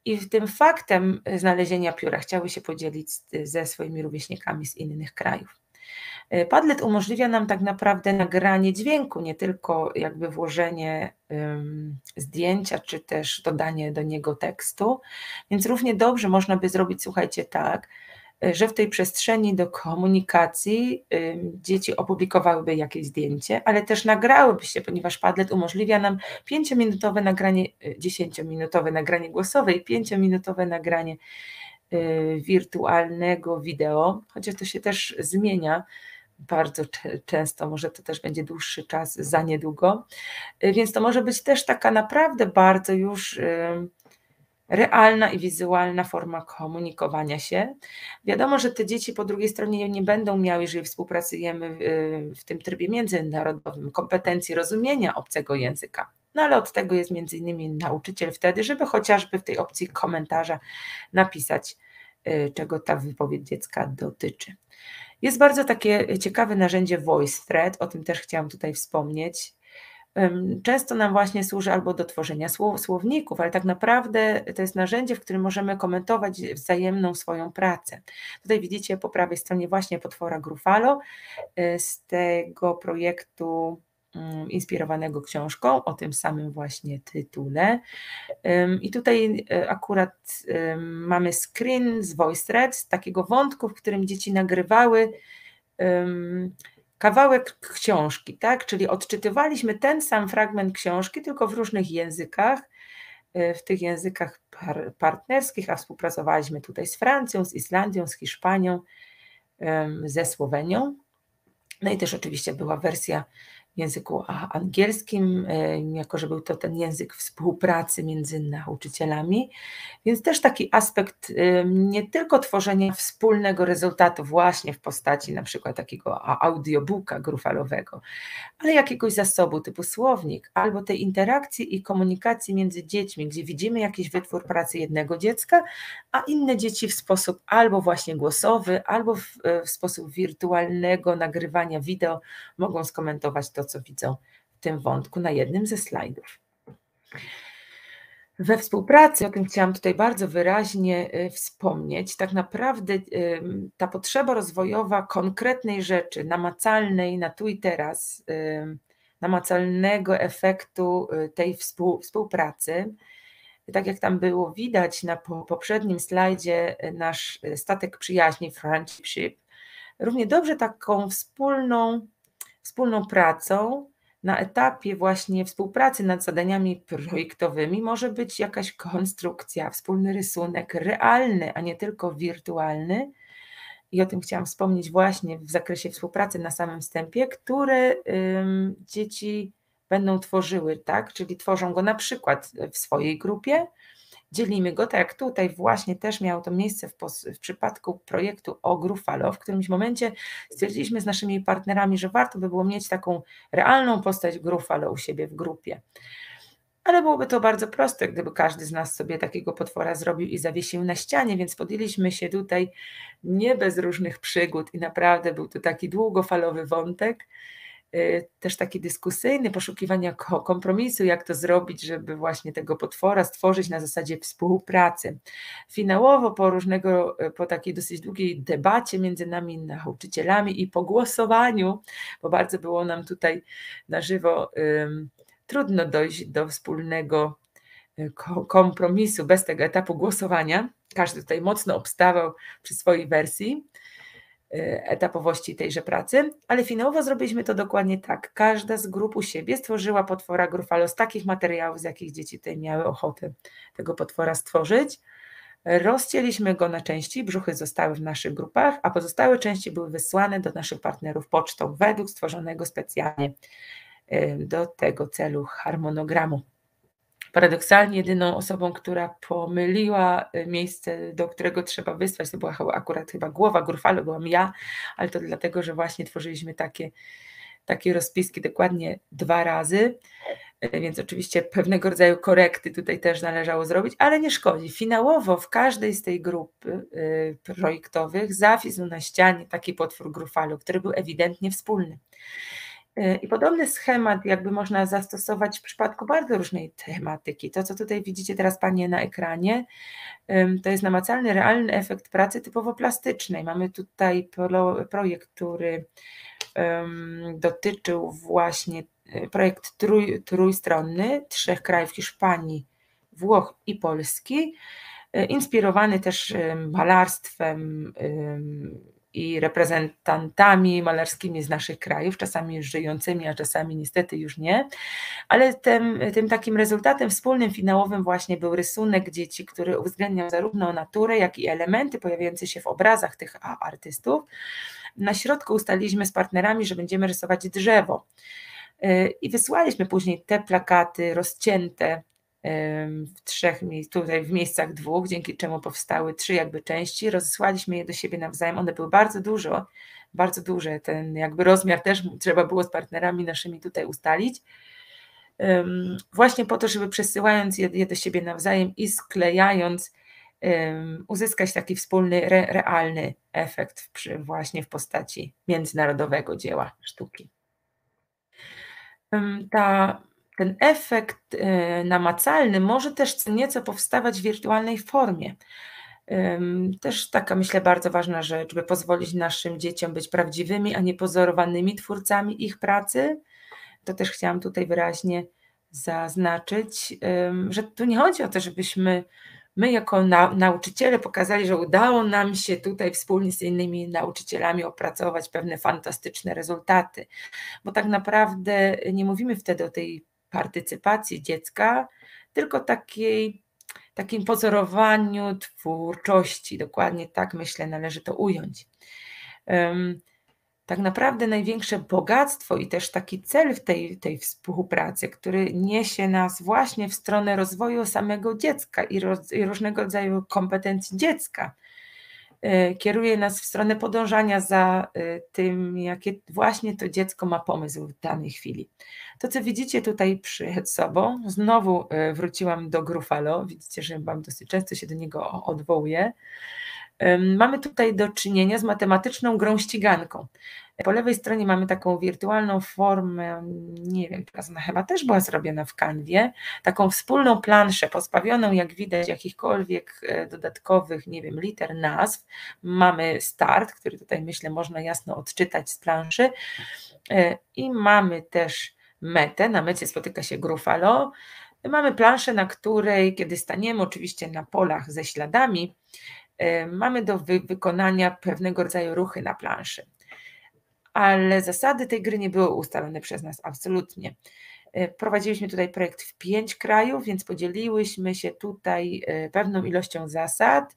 I tym faktem znalezienia pióra chciały się podzielić ze swoimi rówieśnikami z innych krajów. E, Padlet umożliwia nam tak naprawdę nagranie dźwięku, nie tylko jakby włożenie um, zdjęcia, czy też dodanie do niego tekstu, więc równie dobrze można by zrobić, słuchajcie, tak, e, że w tej przestrzeni do komunikacji dzieci opublikowałyby jakieś zdjęcie, ale też nagrałyby się, ponieważ Padlet umożliwia nam 5-minutowe nagranie, 10-minutowe nagranie głosowe i 5-minutowe nagranie wirtualnego wideo, chociaż to się też zmienia bardzo często, może to też będzie dłuższy czas za niedługo. Więc to może być też taka naprawdę bardzo już realna i wizualna forma komunikowania się. Wiadomo, że te dzieci po drugiej stronie nie będą miały, jeżeli współpracujemy w tym trybie międzynarodowym, kompetencji rozumienia obcego języka. No ale od tego jest między innymi nauczyciel wtedy, żeby chociażby w tej opcji komentarza napisać, y, czego ta wypowiedź dziecka dotyczy. Jest bardzo takie ciekawe narzędzie VoiceThread, o tym też chciałam tutaj wspomnieć. Często nam właśnie służy albo do tworzenia słowników, ale tak naprawdę to jest narzędzie, w którym możemy komentować wzajemną swoją pracę. Tutaj widzicie po prawej stronie właśnie potwora Grufalo y, z tego projektu Mm, inspirowanego książką o tym samym właśnie tytule. I tutaj e, akurat mamy screen z VoiceThread, z takiego wątku, w którym dzieci nagrywały kawałek książki, tak? Czyli odczytywaliśmy ten sam fragment książki, tylko w różnych językach, e, w tych językach par partnerskich, a współpracowaliśmy tutaj z Francją, z Islandią, z Hiszpanią, ze Słowenią. No i też oczywiście była wersja języku angielskim, e, jako że był to ten język współpracy między nauczycielami, więc też taki aspekt e, nie tylko tworzenia wspólnego rezultatu właśnie w postaci na przykład takiego audiobooka grufalowego, ale jakiegoś zasobu typu słownik, albo tej interakcji i komunikacji między dziećmi, gdzie widzimy jakiś wytwór pracy jednego dziecka, a inne dzieci w sposób albo właśnie głosowy, albo w, e, w sposób wirtualnego nagrywania wideo mogą skomentować to, co widzą w tym wątku na jednym ze slajdów. We współpracy, o tym chciałam tutaj bardzo wyraźnie y, wspomnieć, tak naprawdę ta potrzeba rozwojowa konkretnej rzeczy, namacalnej na tu i teraz, namacalnego efektu y, tej współpracy, tak jak tam było widać na poprzednim slajdzie, y, nasz statek przyjaźni, friendship, równie dobrze taką wspólną wspólną pracą na etapie właśnie współpracy nad zadaniami projektowymi może być jakaś konstrukcja, wspólny rysunek realny, a nie tylko wirtualny. I o tym chciałam wspomnieć właśnie w zakresie współpracy na samym wstępie, które ym, dzieci będą tworzyły, tak? Czyli tworzą go na przykład w swojej grupie, dzielimy go, tak jak tutaj właśnie też miało to miejsce w, w przypadku projektu Ogru Falo, w którymś momencie stwierdziliśmy z naszymi partnerami, że warto by było mieć taką realną postać Grufalo u siebie w grupie. Ale byłoby to bardzo proste, gdyby każdy z nas sobie takiego potwora zrobił i zawiesił na ścianie, więc podjęliśmy się tutaj nie bez różnych przygód i naprawdę był to taki długofalowy wątek też taki dyskusyjny, poszukiwania kompromisu, jak to zrobić, żeby właśnie tego potwora stworzyć na zasadzie współpracy. Finałowo po różnego, y, po takiej dosyć długiej debacie między nami nauczycielami i po głosowaniu, bo bardzo było nam tutaj na żywo um, trudno dojść do wspólnego y, kompromisu bez tego etapu głosowania. Każdy tutaj mocno obstawał przy swojej wersji. Y, etapowości tejże pracy, ale finałowo zrobiliśmy to dokładnie tak. Każda z grup u siebie stworzyła potwora Grufalo z takich materiałów, z jakich dzieci tutaj miały ochotę tego potwora stworzyć. Rozcięliśmy go na części, brzuchy zostały w naszych grupach, a pozostałe części były wysłane do naszych partnerów pocztą według stworzonego specjalnie y, do tego celu harmonogramu. Paradoksalnie jedyną osobą, która pomyliła y, miejsce, do którego trzeba wysłać, to była akurat chyba głowa Grufalo, byłam ja, ale to dlatego, że właśnie tworzyliśmy takie, takie rozpiski dokładnie dwa razy, y, więc oczywiście pewnego rodzaju korekty tutaj też należało zrobić, ale nie szkodzi. Finałowo w każdej z tej grupy y, projektowych zawisł na ścianie taki potwór Grufalo, który był ewidentnie wspólny. E, I podobny schemat jakby można zastosować w przypadku bardzo różnej tematyki. To, co tutaj widzicie teraz Panie na ekranie, to jest namacalny, realny efekt pracy typowo plastycznej. Mamy tutaj projekt, który dotyczył właśnie, e, projekt trój, trójstronny, trzech krajów Hiszpanii, Włoch i Polski, e, inspirowany też malarstwem i reprezentantami malarskimi z naszych krajów, czasami już żyjącymi, a czasami niestety już nie. Ale tym, tym takim rezultatem wspólnym, finałowym właśnie był rysunek dzieci, który uwzględniał zarówno naturę, jak i elementy pojawiające się w obrazach tych artystów. Na środku ustaliliśmy z partnerami, że będziemy rysować drzewo. Y, I wysłaliśmy później te plakaty rozcięte w trzech tutaj w miejscach dwóch, dzięki czemu powstały trzy jakby części. Rozesłaliśmy je do siebie nawzajem. One były bardzo dużo, bardzo duże. Ten jakby rozmiar też trzeba było z partnerami naszymi tutaj ustalić. Właśnie po to, żeby przesyłając je, do siebie nawzajem i sklejając, uzyskać taki wspólny, re, realny efekt właśnie w postaci międzynarodowego dzieła sztuki. Ta ten efekt e, namacalny może też nieco powstawać w wirtualnej formie. Też taka, myślę, bardzo ważna rzecz, by pozwolić naszym dzieciom być prawdziwymi, a nie pozorowanymi twórcami ich pracy. To też chciałam tutaj wyraźnie zaznaczyć, że tu nie chodzi o to, żebyśmy my jako na, nauczyciele pokazali, że udało nam się tutaj wspólnie z innymi nauczycielami opracować pewne fantastyczne rezultaty, bo tak naprawdę nie mówimy wtedy o tej partycypacji dziecka, tylko takiej, takim pozorowaniu twórczości. Dokładnie tak myślę, należy to ująć. Tak naprawdę największe bogactwo i też taki cel w tej, tej współpracy, który niesie nas właśnie w stronę rozwoju samego dziecka i, roz, i różnego rodzaju kompetencji dziecka kieruje nas w stronę podążania za e, tym, jakie właśnie to dziecko ma pomysł w danej chwili. To, co widzicie tutaj przed sobą, znowu e, wróciłam do Gruffalo, widzicie, że mam dosyć często się do niego odwołuję. Mamy tutaj do czynienia z matematyczną grą ściganką. Po lewej stronie mamy taką wirtualną formę, nie wiem, ona chyba też była zrobiona w kanwie, taką wspólną planszę pozbawioną, jak widać, jakichkolwiek e, dodatkowych, nie wiem, liter, nazw. Mamy start, który tutaj myślę można jasno odczytać z planszy e, i mamy też metę, na mecie spotyka się Gruffalo. Mamy planszę, na której, kiedy staniemy oczywiście na polach ze śladami, e, mamy do wy wykonania pewnego rodzaju ruchy na planszy ale zasady tej gry nie były ustalone przez nas absolutnie. E, prowadziliśmy tutaj projekt w pięć krajów, więc podzieliłyśmy się tutaj e, pewną ilością zasad.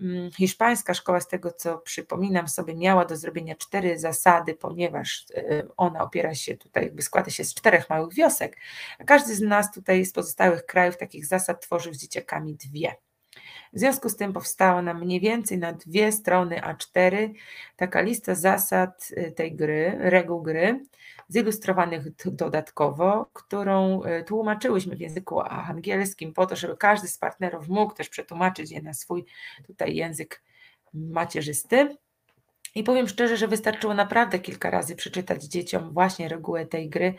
Mm, hiszpańska szkoła, z tego co przypominam sobie, miała do zrobienia cztery zasady, ponieważ e, ona opiera się tutaj, jakby składa się z czterech małych wiosek, a każdy z nas tutaj z pozostałych krajów takich zasad tworzył z dzieciakami dwie. W związku z tym powstała nam mniej więcej na dwie strony A4 taka lista zasad y, tej gry, reguł gry, zilustrowanych dodatkowo, którą y, tłumaczyłyśmy w języku angielskim po to, żeby każdy z partnerów mógł też przetłumaczyć je na swój tutaj język macierzysty. I powiem szczerze, że wystarczyło naprawdę kilka razy przeczytać dzieciom właśnie regułę tej gry,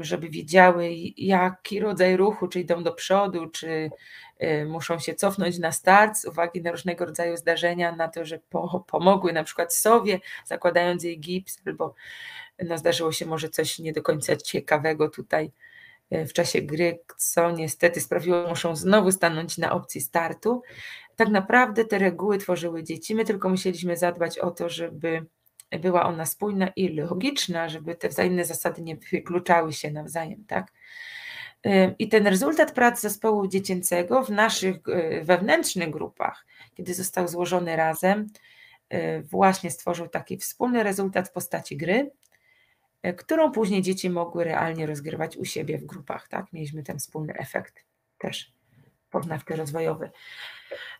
żeby wiedziały, jaki rodzaj ruchu, czy idą do przodu, czy y, muszą się cofnąć na start z uwagi na różnego rodzaju zdarzenia, na to, że pomogły na przykład sowie, zakładając jej gips, albo no, zdarzyło się może coś nie do końca ciekawego tutaj y, w czasie gry, co niestety sprawiło, że muszą znowu stanąć na opcji startu tak naprawdę te reguły tworzyły dzieci. My tylko musieliśmy zadbać o to, żeby była ona spójna i logiczna, żeby te wzajemne zasady nie wykluczały się nawzajem, tak? I ten rezultat pracy zespołu dziecięcego w naszych y, wewnętrznych grupach, kiedy został złożony razem, y, właśnie stworzył taki wspólny rezultat w postaci gry, y, którą później dzieci mogły realnie rozgrywać u siebie w grupach. Tak? Mieliśmy ten wspólny efekt też poznawczy rozwojowy.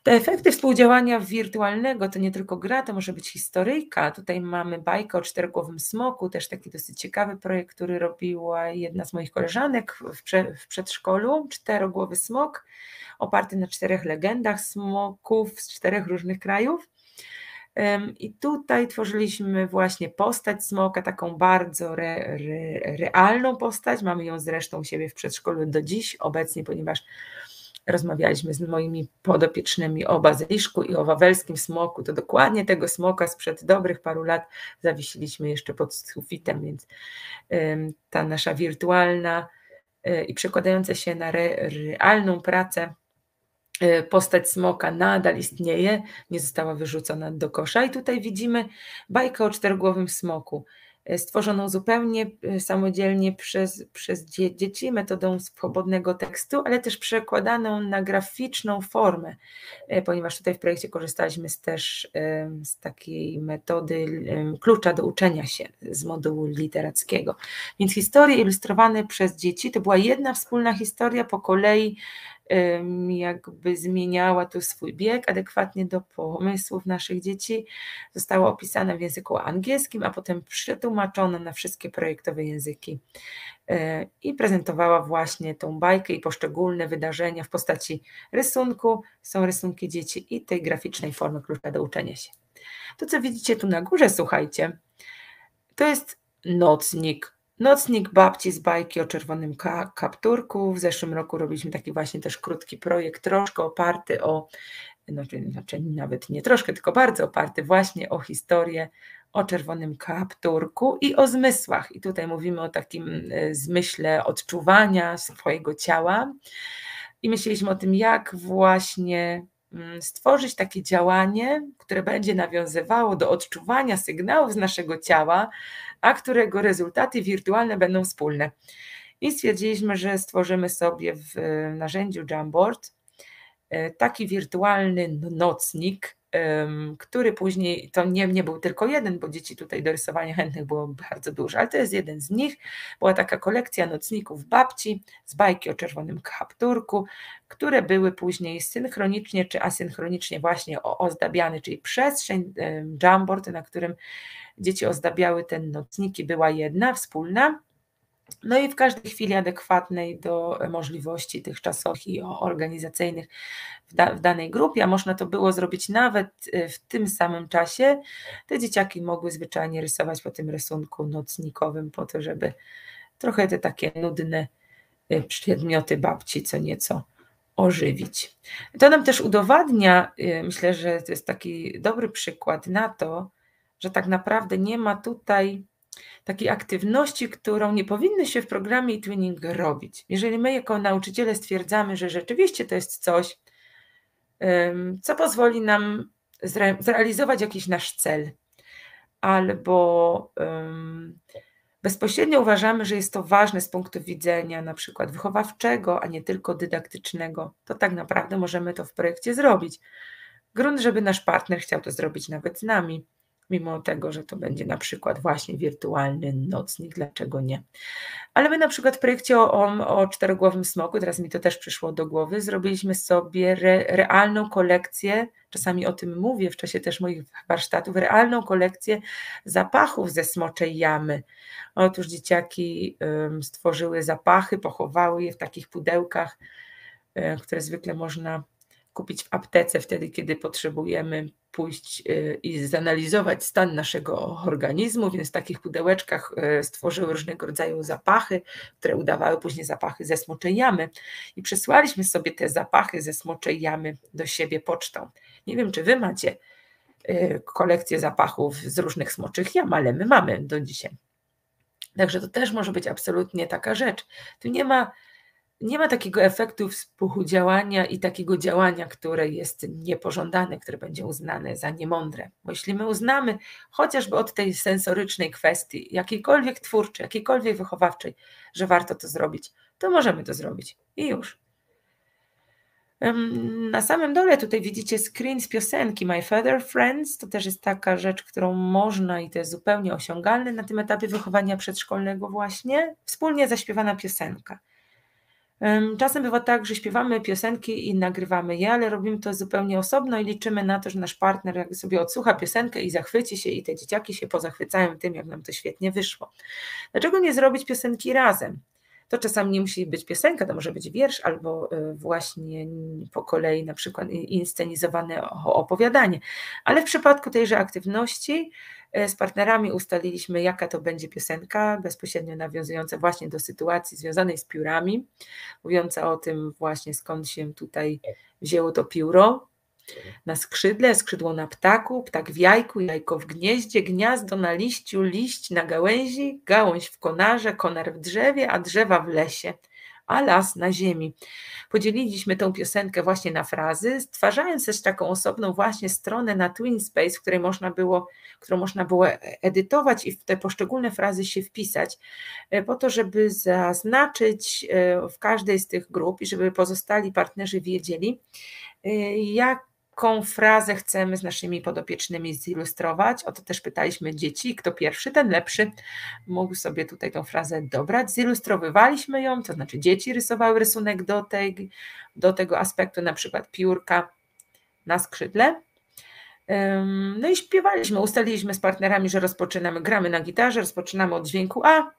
Te efekty współdziałania wirtualnego to nie tylko gra, to może być historyjka. Tutaj mamy bajkę o czterogłowym smoku, też taki dosyć ciekawy projekt, który robiła jedna z moich koleżanek w, prze, w przedszkolu. Czterogłowy smok, oparty na czterech legendach smoków z czterech różnych krajów. I tutaj tworzyliśmy właśnie postać smoka, taką bardzo re, re, realną postać. Mamy ją zresztą u siebie w przedszkolu do dziś obecnie, ponieważ rozmawialiśmy z moimi podopiecznymi o bazyliszku i o wawelskim smoku. To dokładnie tego smoka sprzed dobrych paru lat zawiesiliśmy jeszcze pod sufitem, więc ta nasza wirtualna e, i przekładająca się na re, realną pracę e, postać smoka nadal istnieje, nie została wyrzucona do kosza. I tutaj widzimy bajkę o czterogłowym smoku. E, stworzoną zupełnie e, samodzielnie przez, przez dzieci metodą swobodnego tekstu, ale też przekładaną na graficzną formę, e, ponieważ tutaj w projekcie korzystaliśmy z, też z takiej metody klucza do uczenia się z modułu literackiego. Więc historie ilustrowane przez dzieci to była jedna wspólna historia po kolei jakby zmieniała tu swój bieg adekwatnie do pomysłów naszych dzieci. Została opisana w języku angielskim, a potem przetłumaczona na wszystkie projektowe języki e, i prezentowała właśnie tą bajkę i poszczególne wydarzenia w postaci rysunku. Są rysunki dzieci i tej graficznej formy klucza do uczenia się. To, co widzicie tu na górze, słuchajcie, to jest nocnik Nocnik babci z bajki o czerwonym ka kapturku. W zeszłym roku robiliśmy taki właśnie też krótki projekt, troszkę oparty o, znaczy, znaczy nawet nie troszkę, tylko bardzo oparty właśnie o historię o czerwonym kapturku i o zmysłach. I tutaj mówimy o takim e, zmyśle odczuwania swojego ciała. I myśleliśmy o tym, jak właśnie stworzyć takie działanie, które będzie nawiązywało do odczuwania sygnałów z naszego ciała, a którego rezultaty wirtualne będą wspólne. I stwierdziliśmy, że stworzymy sobie w narzędziu Jamboard e, taki wirtualny nocnik, który później, to nie, nie był tylko jeden, bo dzieci tutaj do rysowania chętnych było bardzo dużo, ale to jest jeden z nich. Była taka kolekcja nocników babci z bajki o czerwonym kapturku, które były później synchronicznie czy asynchronicznie właśnie ozdabiane, czyli przestrzeń Jamboard, na którym dzieci ozdabiały te nocniki, była jedna, wspólna. No i w każdej chwili adekwatnej do możliwości tych czasowych i organizacyjnych w, da, w, danej grupie, a można to było zrobić nawet y, w tym samym czasie, te dzieciaki mogły zwyczajnie rysować po tym rysunku nocnikowym, po to, żeby trochę te takie nudne y, przedmioty babci co nieco ożywić. To nam też udowadnia, myślę, że to jest taki dobry przykład na to, że tak naprawdę nie ma tutaj takiej aktywności, którą nie powinny się w programie e-twinning robić. Jeżeli my jako nauczyciele stwierdzamy, że rzeczywiście to jest coś, co pozwoli nam zre zrealizować jakiś nasz cel, albo bezpośrednio uważamy, że jest to ważne z punktu widzenia na przykład wychowawczego, a nie tylko dydaktycznego, to tak naprawdę możemy to w projekcie zrobić. Grunt, żeby nasz partner chciał to zrobić nawet z nami mimo tego, że to będzie na przykład właśnie wirtualny nocnik, dlaczego nie. Ale my na przykład w projekcie o, o, o czterogłowym smoku, teraz mi to też przyszło do głowy, zrobiliśmy sobie re, realną kolekcję, czasami o tym mówię w czasie też moich warsztatów, realną kolekcję zapachów ze smoczej jamy. Otóż dzieciaki stworzyły zapachy, pochowały je w takich pudełkach, um, które zwykle można kupić w aptece wtedy, kiedy potrzebujemy pójść y, i zanalizować stan naszego organizmu, więc w takich pudełeczkach y, stworzyły różnego rodzaju zapachy, które udawały później zapachy ze smoczej jamy i przesłaliśmy sobie te zapachy ze smoczej jamy do siebie pocztą. Nie wiem, czy wy macie y, kolekcję zapachów z różnych smoczych jam, ale my mamy do dzisiaj. Także to też może być absolutnie taka rzecz. Tu nie ma nie ma takiego efektu współdziałania i takiego działania, które jest niepożądane, które będzie uznane za niemądre. Bo jeśli my uznamy chociażby od tej sensorycznej kwestii, jakiejkolwiek twórczej, jakiejkolwiek wychowawczej, że warto to zrobić, to możemy to zrobić i już. Na samym dole tutaj widzicie screen z piosenki My Feather Friends. To też jest taka rzecz, którą można i to jest zupełnie osiągalne na tym etapie wychowania przedszkolnego właśnie. Wspólnie zaśpiewana piosenka. Czasem bywa tak, że śpiewamy piosenki i nagrywamy je, ale robimy to zupełnie osobno i liczymy na to, że nasz partner sobie odsłucha piosenkę i zachwyci się i te dzieciaki się pozachwycają tym, jak nam to świetnie wyszło. Dlaczego nie zrobić piosenki razem? To czasami nie musi być piosenka, to może być wiersz albo y, właśnie po kolei na przykład inscenizowane opowiadanie. Ale w przypadku tejże aktywności y, z partnerami ustaliliśmy, jaka to będzie piosenka, bezpośrednio nawiązująca właśnie do sytuacji związanej z piórami, mówiąca o tym właśnie skąd się tutaj wzięło to pióro, na skrzydle, skrzydło na ptaku, ptak w jajku, jajko w gnieździe, gniazdo na liściu, liść na gałęzi, gałąź w konarze, konar w drzewie, a drzewa w lesie, a las na ziemi. Podzieliliśmy tą piosenkę właśnie na frazy, stwarzając też taką osobną właśnie stronę na Twin Space, w której można było, którą można było edytować i w te poszczególne frazy się wpisać, e, po to, żeby zaznaczyć e, w każdej z tych grup i żeby pozostali partnerzy wiedzieli, e, jak jaką frazę chcemy z naszymi podopiecznymi zilustrować. O to też pytaliśmy dzieci, kto pierwszy, ten lepszy mógł sobie tutaj tą frazę dobrać. Zilustrowywaliśmy ją, to znaczy dzieci rysowały rysunek do, tej, do tego aspektu, na przykład piórka na skrzydle. No i śpiewaliśmy, ustaliliśmy z partnerami, że rozpoczynamy, gramy na gitarze, rozpoczynamy od dźwięku A,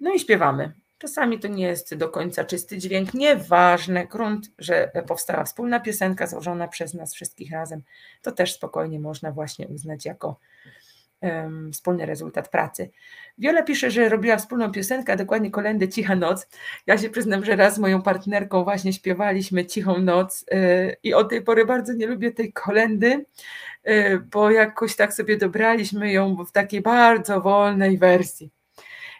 no i śpiewamy. Czasami to nie jest do końca czysty dźwięk, nieważne, grunt, że powstała wspólna piosenka złożona przez nas wszystkich razem, to też spokojnie można właśnie uznać jako um, wspólny rezultat pracy. Wiola pisze, że robiła wspólną piosenkę, a dokładnie kolendy Cicha Noc. Ja się przyznam, że raz z moją partnerką właśnie śpiewaliśmy Cichą Noc yy, i od tej pory bardzo nie lubię tej kolendy, yy, bo jakoś tak sobie dobraliśmy ją w takiej bardzo wolnej wersji.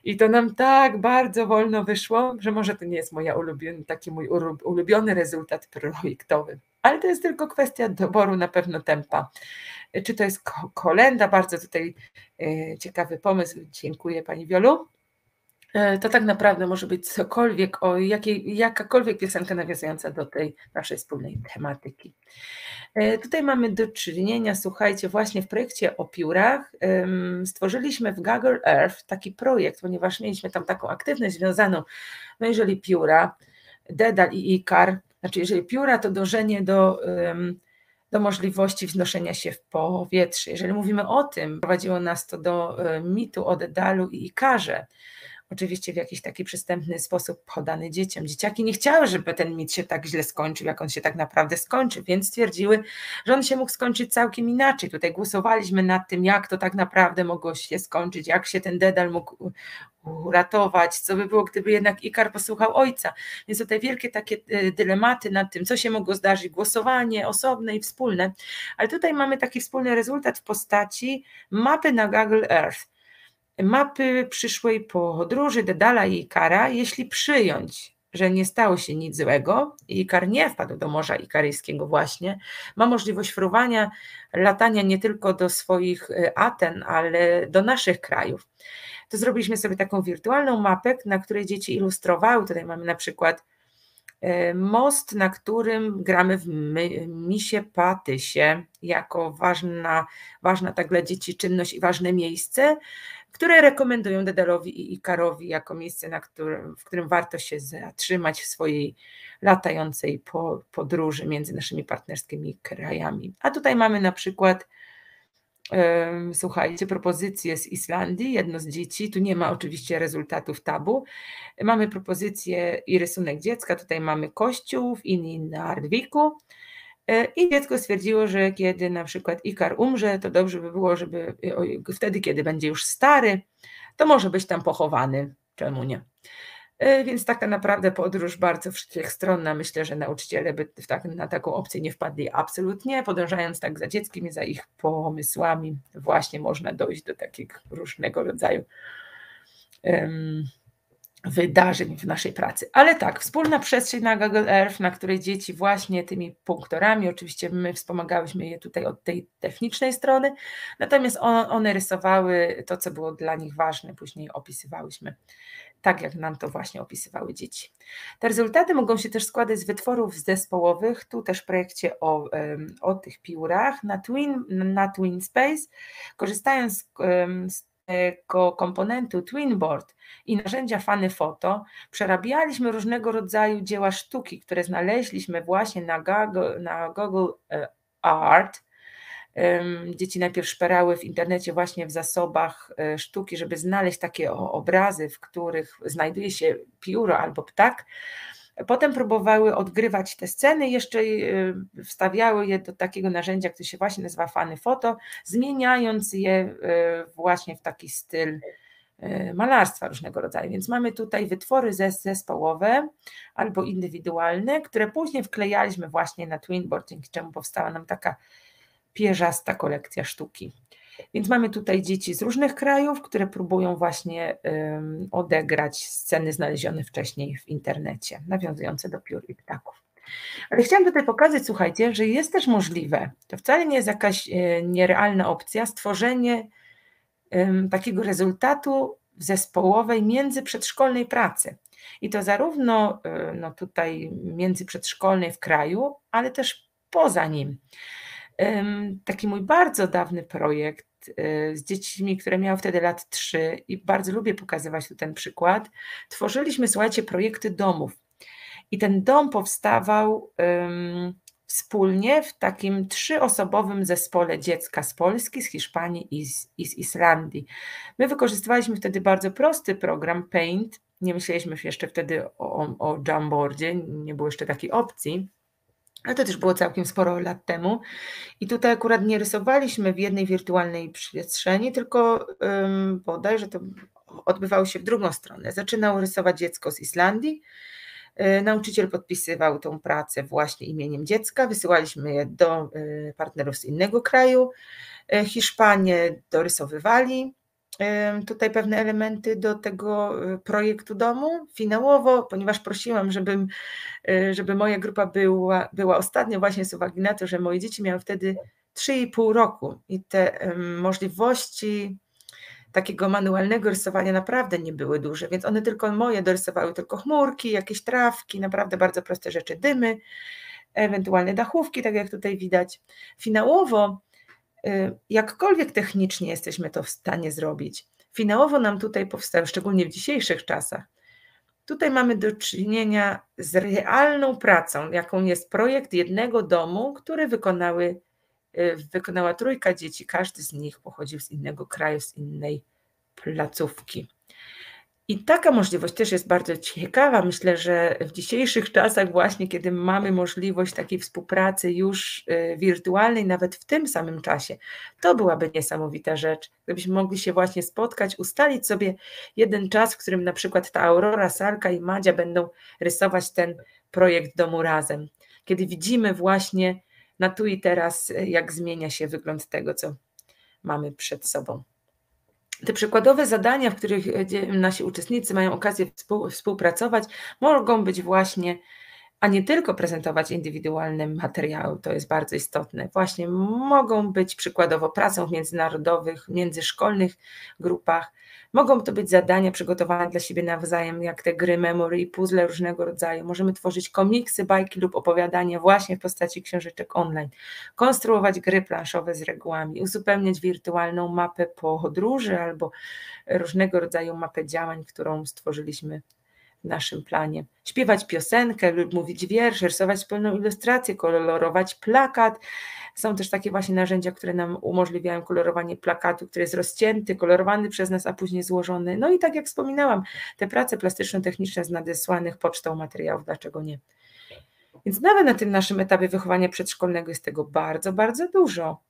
I to nam tak bardzo wolno wyszło, że może to nie jest moja ulubiony, taki mój ulubiony rezultat projektowy. Ale to jest tylko kwestia doboru na pewno tempa. Czy to jest kolenda? Bardzo tutaj e, ciekawy pomysł. Dziękuję Pani Wiolu. E, to tak naprawdę może być cokolwiek, o jakiej, jakakolwiek piosenka nawiązująca do tej naszej wspólnej tematyki. E, tutaj mamy do czynienia, słuchajcie, właśnie w projekcie o piórach stworzyliśmy w Google Earth taki projekt, ponieważ mieliśmy tam taką aktywność związaną, no jeżeli pióra, Dedal i Ikar, znaczy jeżeli pióra to dążenie do, do możliwości wznoszenia się w powietrze. Jeżeli mówimy o tym, prowadziło nas to do e, mitu o Dedalu i Ikarze, oczywiście w jakiś taki przystępny sposób podany dzieciom. Dzieciaki nie chciały, żeby ten mit się tak źle skończył, jak on się tak naprawdę skończy, więc stwierdziły, że on się mógł skończyć całkiem inaczej. Tutaj głosowaliśmy nad tym, jak to tak naprawdę mogło się skończyć, jak się ten dedal mógł uratować, co by było, gdyby jednak Ikar posłuchał ojca. Więc tutaj wielkie takie e, dylematy nad tym, co się mogło zdarzyć, głosowanie osobne i wspólne, ale tutaj mamy taki wspólny rezultat w postaci mapy na Google Earth mapy przyszłej podróży Dedala i Ikara, jeśli przyjąć, że nie stało się nic złego i Ikar nie wpadł do Morza Ikaryjskiego właśnie, ma możliwość fruwania, latania nie tylko do swoich e, Aten, ale do naszych krajów. To zrobiliśmy sobie taką wirtualną mapę, na której dzieci ilustrowały. Tutaj mamy na przykład e, most, na którym gramy w misie patysie, jako ważna, ważna tak dla dzieci czynność i ważne miejsce które rekomendują Dedalowi i Ikarowi jako miejsce, na którym, w którym warto się zatrzymać w swojej latającej podróży między naszymi partnerskimi krajami. A tutaj mamy na przykład słuchajcie, propozycję z Islandii, jedno z dzieci, tu nie ma oczywiście rezultatów tabu, mamy propozycję i rysunek dziecka, tutaj mamy kościół w Inardwiku, E, I dziecko stwierdziło, że kiedy na przykład Ikar umrze, to dobrze by było, żeby wtedy, kiedy będzie już stary, to może być tam pochowany. Czemu nie? E, więc taka naprawdę podróż bardzo wszechstronna. Myślę, że nauczyciele by tak, na taką opcję nie wpadli absolutnie. Podążając tak za dzieckiem i za ich pomysłami, właśnie można dojść do takiego różnego rodzaju um, wydarzeń w naszej pracy. Ale tak, wspólna przestrzeń na Google Earth, na której dzieci właśnie tymi punktorami, oczywiście my wspomagałyśmy je tutaj od tej technicznej strony, natomiast one rysowały to, co było dla nich ważne, później opisywałyśmy tak, jak nam to właśnie opisywały dzieci. Te rezultaty mogą się też składać z wytworów zespołowych, tu też w projekcie o, o tych piórach na Twin, na Twin Space, korzystając z tego komponentu Twinboard i narzędzia Fany Foto przerabialiśmy różnego rodzaju dzieła sztuki, które znaleźliśmy właśnie na Google, na Google e, Art Dzieci najpierw szperały w internecie właśnie w zasobach e, sztuki, żeby znaleźć takie obrazy, w których znajduje się pióro albo ptak. Potem próbowały odgrywać te sceny, jeszcze e, wstawiały je do takiego narzędzia, które się właśnie nazywa Fany Foto, zmieniając je e, właśnie w taki styl malarstwa różnego rodzaju. Więc mamy tutaj wytwory zespołowe albo indywidualne, które później wklejaliśmy właśnie na Twinboard, dzięki czemu powstała nam taka pierzasta kolekcja sztuki. Więc mamy tutaj dzieci z różnych krajów, które próbują właśnie odegrać sceny znalezione wcześniej w internecie, nawiązujące do piór i ptaków. Ale chciałam tutaj pokazać, słuchajcie, że jest też możliwe, to wcale nie jest jakaś e, nierealna opcja, stworzenie takiego rezultatu zespołowej międzyprzedszkolnej pracy. I to zarówno e, no tutaj międzyprzedszkolnej w kraju, ale też poza nim taki mój bardzo dawny projekt e, z dziećmi, które miały wtedy lat 3 i bardzo lubię pokazywać tu ten przykład. Tworzyliśmy, słuchajcie, projekty domów. I ten dom powstawał um, wspólnie w takim trzyosobowym zespole dziecka z Polski, z Hiszpanii i z, i z Islandii. My wykorzystywaliśmy wtedy bardzo prosty program Paint. Nie myśleliśmy jeszcze wtedy o, o Jamboardzie, nie było jeszcze takiej opcji ale to też było całkiem sporo lat temu. I tutaj akurat nie rysowaliśmy w jednej wirtualnej przestrzeni, tylko um, bodajże to odbywało się w drugą stronę. Zaczynał rysować dziecko z Islandii. E, nauczyciel podpisywał tą pracę właśnie imieniem dziecka, wysyłaliśmy je do e, partnerów z innego kraju. E, Hiszpanie dorysowywali tutaj pewne elementy do tego y, projektu domu. Finałowo, ponieważ prosiłam, żebym, y, żeby moja grupa była, była ostatnia właśnie z uwagi na to, że moje dzieci miały wtedy 3,5 roku i te możliwości takiego manualnego rysowania naprawdę nie były duże, więc one tylko moje dorysowały tylko chmurki, jakieś trawki, naprawdę bardzo proste rzeczy, dymy, ewentualne dachówki, tak jak tutaj widać. Finałowo jakkolwiek technicznie jesteśmy to w stanie zrobić, finałowo nam tutaj powstało, szczególnie w dzisiejszych czasach, tutaj mamy do czynienia z realną pracą, jaką jest projekt jednego domu, który wykonały, y, wykonała trójka dzieci. Każdy z nich pochodził z innego kraju, z innej placówki. I taka możliwość też jest bardzo ciekawa. Myślę, że w dzisiejszych czasach, właśnie kiedy mamy możliwość takiej współpracy już y, wirtualnej, nawet w tym samym czasie, to byłaby niesamowita rzecz. Gdybyśmy mogli się właśnie spotkać, ustalić sobie jeden czas, w którym na przykład ta Aurora, Sarka i Madzia będą rysować ten projekt domu razem. Kiedy widzimy właśnie na tu i teraz, y, jak zmienia się wygląd tego, co mamy przed sobą. Te przykładowe zadania, w których e, nasi uczestnicy mają okazję współpracować, mogą być właśnie, a nie tylko prezentować indywidualne materiały, to jest bardzo istotne, właśnie mogą być przykładowo pracą w międzynarodowych, międzyszkolnych grupach, Mogą to być zadania przygotowane dla siebie nawzajem, jak te gry memory i puzzle różnego rodzaju. Możemy tworzyć komiksy, bajki lub opowiadania właśnie w postaci książeczek online, konstruować gry planszowe z regułami, uzupełniać wirtualną mapę podróży albo różnego rodzaju mapę działań, którą stworzyliśmy naszym planie. Śpiewać piosenkę lub mówić wiersz, rysować pełną ilustrację, kolorować plakat, są też takie właśnie narzędzia, które nam umożliwiają kolorowanie plakatu, który jest rozcięty, kolorowany przez nas, a później złożony. No i tak jak wspominałam, te prace plastyczno-techniczne z nadesłanych pocztą materiałów, dlaczego nie? Więc nawet na tym naszym etapie wychowania przedszkolnego jest tego bardzo, bardzo dużo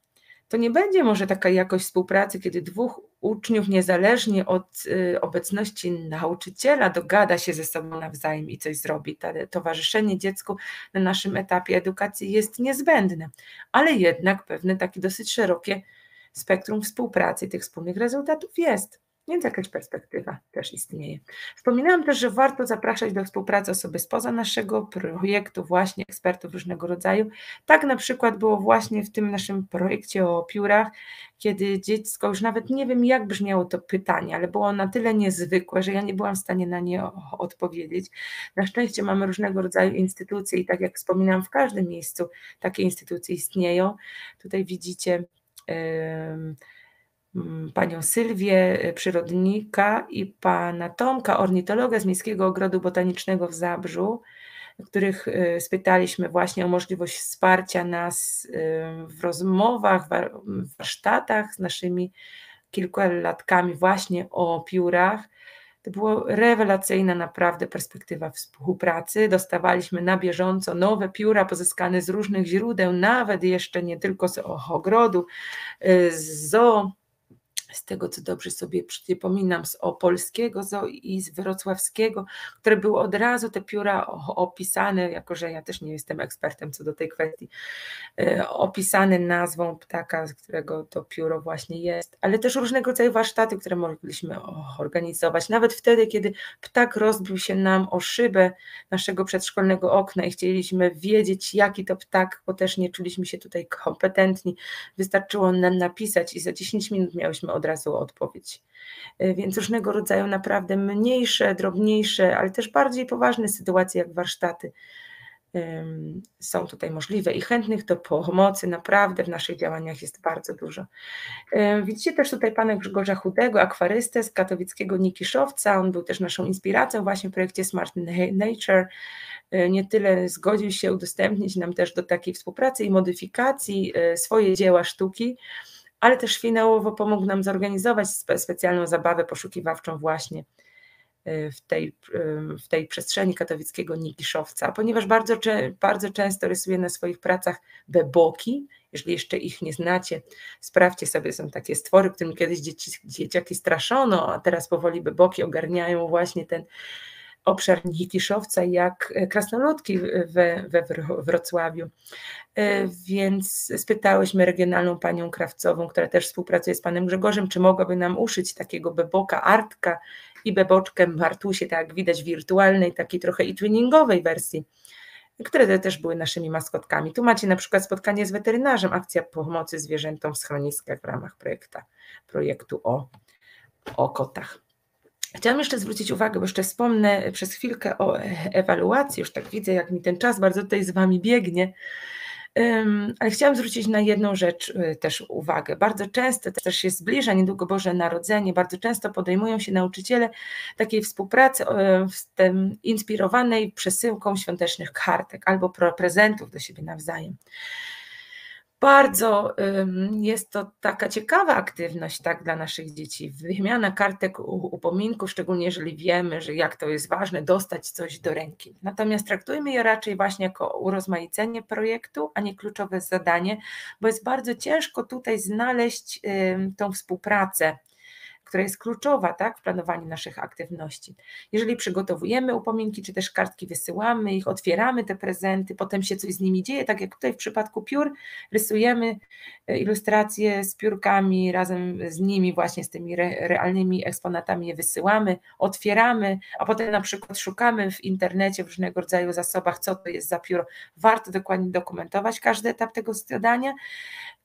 to nie będzie może taka jakość współpracy, kiedy dwóch uczniów, niezależnie od y, obecności nauczyciela, dogada się ze sobą nawzajem i coś zrobi. To towarzyszenie dziecku na naszym etapie edukacji jest niezbędne, ale jednak pewne takie dosyć szerokie spektrum współpracy tych wspólnych rezultatów jest. Więc jakaś perspektywa też istnieje. Wspominałam też, że warto zapraszać do współpracy osoby spoza naszego projektu, właśnie ekspertów różnego rodzaju. Tak na przykład było właśnie w tym naszym projekcie o piórach, kiedy dziecko, już nawet nie wiem jak brzmiało to pytanie, ale było na tyle niezwykłe, że ja nie byłam w stanie na nie odpowiedzieć. Na szczęście mamy różnego rodzaju instytucje i tak jak wspominałam, w każdym miejscu takie instytucje istnieją. Tutaj widzicie. Yy, panią Sylwię, y, przyrodnika i pana Tomka, ornitologa z Miejskiego Ogrodu Botanicznego w Zabrzu. których y, spytaliśmy właśnie o możliwość wsparcia nas y, w rozmowach, w warsztatach z naszymi kilkulatkami właśnie o piórach. To była rewelacyjna naprawdę perspektywa współpracy. Dostawaliśmy na bieżąco nowe pióra pozyskane z różnych źródeł, nawet jeszcze nie tylko z ogrodu, z zoo, z tego co dobrze sobie przypominam, z opolskiego zoo i z wrocławskiego, które były od razu te pióra opisane, jako że ja też nie jestem ekspertem co do tej kwestii, e, opisane nazwą ptaka, z którego to pióro właśnie jest, ale też różnego rodzaju warsztaty, które mogliśmy organizować, nawet wtedy, kiedy ptak rozbił się nam o szybę naszego przedszkolnego okna i chcieliśmy wiedzieć, jaki to ptak, bo też nie czuliśmy się tutaj kompetentni, wystarczyło nam napisać i za 10 minut miałyśmy od razu odpowiedź. E, więc różnego rodzaju naprawdę mniejsze, drobniejsze, ale też bardziej poważne sytuacje jak warsztaty są tutaj możliwe i chętnych do pomocy naprawdę w naszych działaniach jest bardzo dużo. E, widzicie też tutaj pana Grzegorza Chudego, akwarystę z katowickiego Nikiszowca, on był też naszą inspiracją właśnie w projekcie Smart Nature, e, nie tyle zgodził się udostępnić nam też do takiej współpracy i modyfikacji swoje dzieła sztuki, ale też finałowo pomógł nam zorganizować spe specjalną zabawę poszukiwawczą właśnie y, w tej, y, w tej przestrzeni katowickiego Nikiszowca, ponieważ bardzo, bardzo często rysuję na swoich pracach beboki, jeżeli jeszcze ich nie znacie, sprawdźcie sobie, są takie stwory, którym kiedyś dzieci, dzieciaki straszono, a teraz powoli beboki ogarniają właśnie ten obszar Nikiszowca jak krasnoludki we, we Wrocławiu. E, więc spytałyśmy regionalną panią krawcową, która też współpracuje z panem Grzegorzem, czy mogłaby nam uszyć takiego beboka, artka i beboczkę Martusie, tak jak widać, wirtualnej, takiej trochę i twinningowej wersji, które też były naszymi maskotkami. Tu macie na przykład spotkanie z weterynarzem, akcja pomocy zwierzętom w schroniskach w ramach projekta, projektu o, o kotach. Chciałam jeszcze zwrócić uwagę, bo jeszcze wspomnę przez chwilkę o ewaluacji, już tak widzę, jak mi ten czas bardzo tutaj z Wami biegnie, ale chciałam zwrócić na jedną rzecz y, też uwagę. Bardzo często też się zbliża niedługo Boże Narodzenie, bardzo często podejmują się nauczyciele takiej współpracy inspirowanej przesyłką świątecznych kartek albo prezentów do siebie nawzajem. Bardzo jest to taka ciekawa aktywność tak, dla naszych dzieci. Wymiana kartek upominków, szczególnie jeżeli wiemy, że jak to jest ważne, dostać coś do ręki. Natomiast traktujmy je raczej właśnie jako urozmaicenie projektu, a nie kluczowe zadanie, bo jest bardzo ciężko tutaj znaleźć tą współpracę która jest kluczowa tak, w planowaniu naszych aktywności. Jeżeli przygotowujemy upominki, czy też kartki wysyłamy ich, otwieramy te prezenty, potem się coś z nimi dzieje, tak jak tutaj w przypadku piór, rysujemy e, ilustracje z piórkami, razem z nimi, właśnie z tymi re, realnymi eksponatami je wysyłamy, otwieramy, a potem na przykład szukamy w internecie, w różnego rodzaju zasobach, co to jest za pióro. Warto dokładnie dokumentować każdy etap tego zadania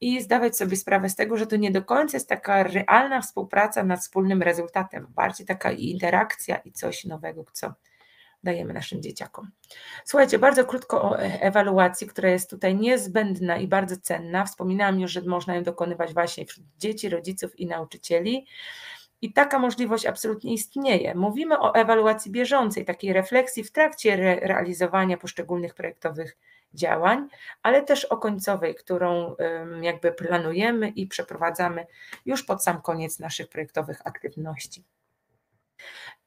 i zdawać sobie sprawę z tego, że to nie do końca jest taka realna współpraca nad wspólnym rezultatem, bardziej taka interakcja i coś nowego, co dajemy naszym dzieciakom. Słuchajcie, bardzo krótko o e, ewaluacji, która jest tutaj niezbędna i bardzo cenna. Wspominałam już, że można ją dokonywać właśnie wśród dzieci, rodziców i nauczycieli. I taka możliwość absolutnie istnieje. Mówimy o ewaluacji bieżącej, takiej refleksji w trakcie re realizowania poszczególnych projektowych działań, ale też o końcowej, którą jakby planujemy i przeprowadzamy już pod sam koniec naszych projektowych aktywności.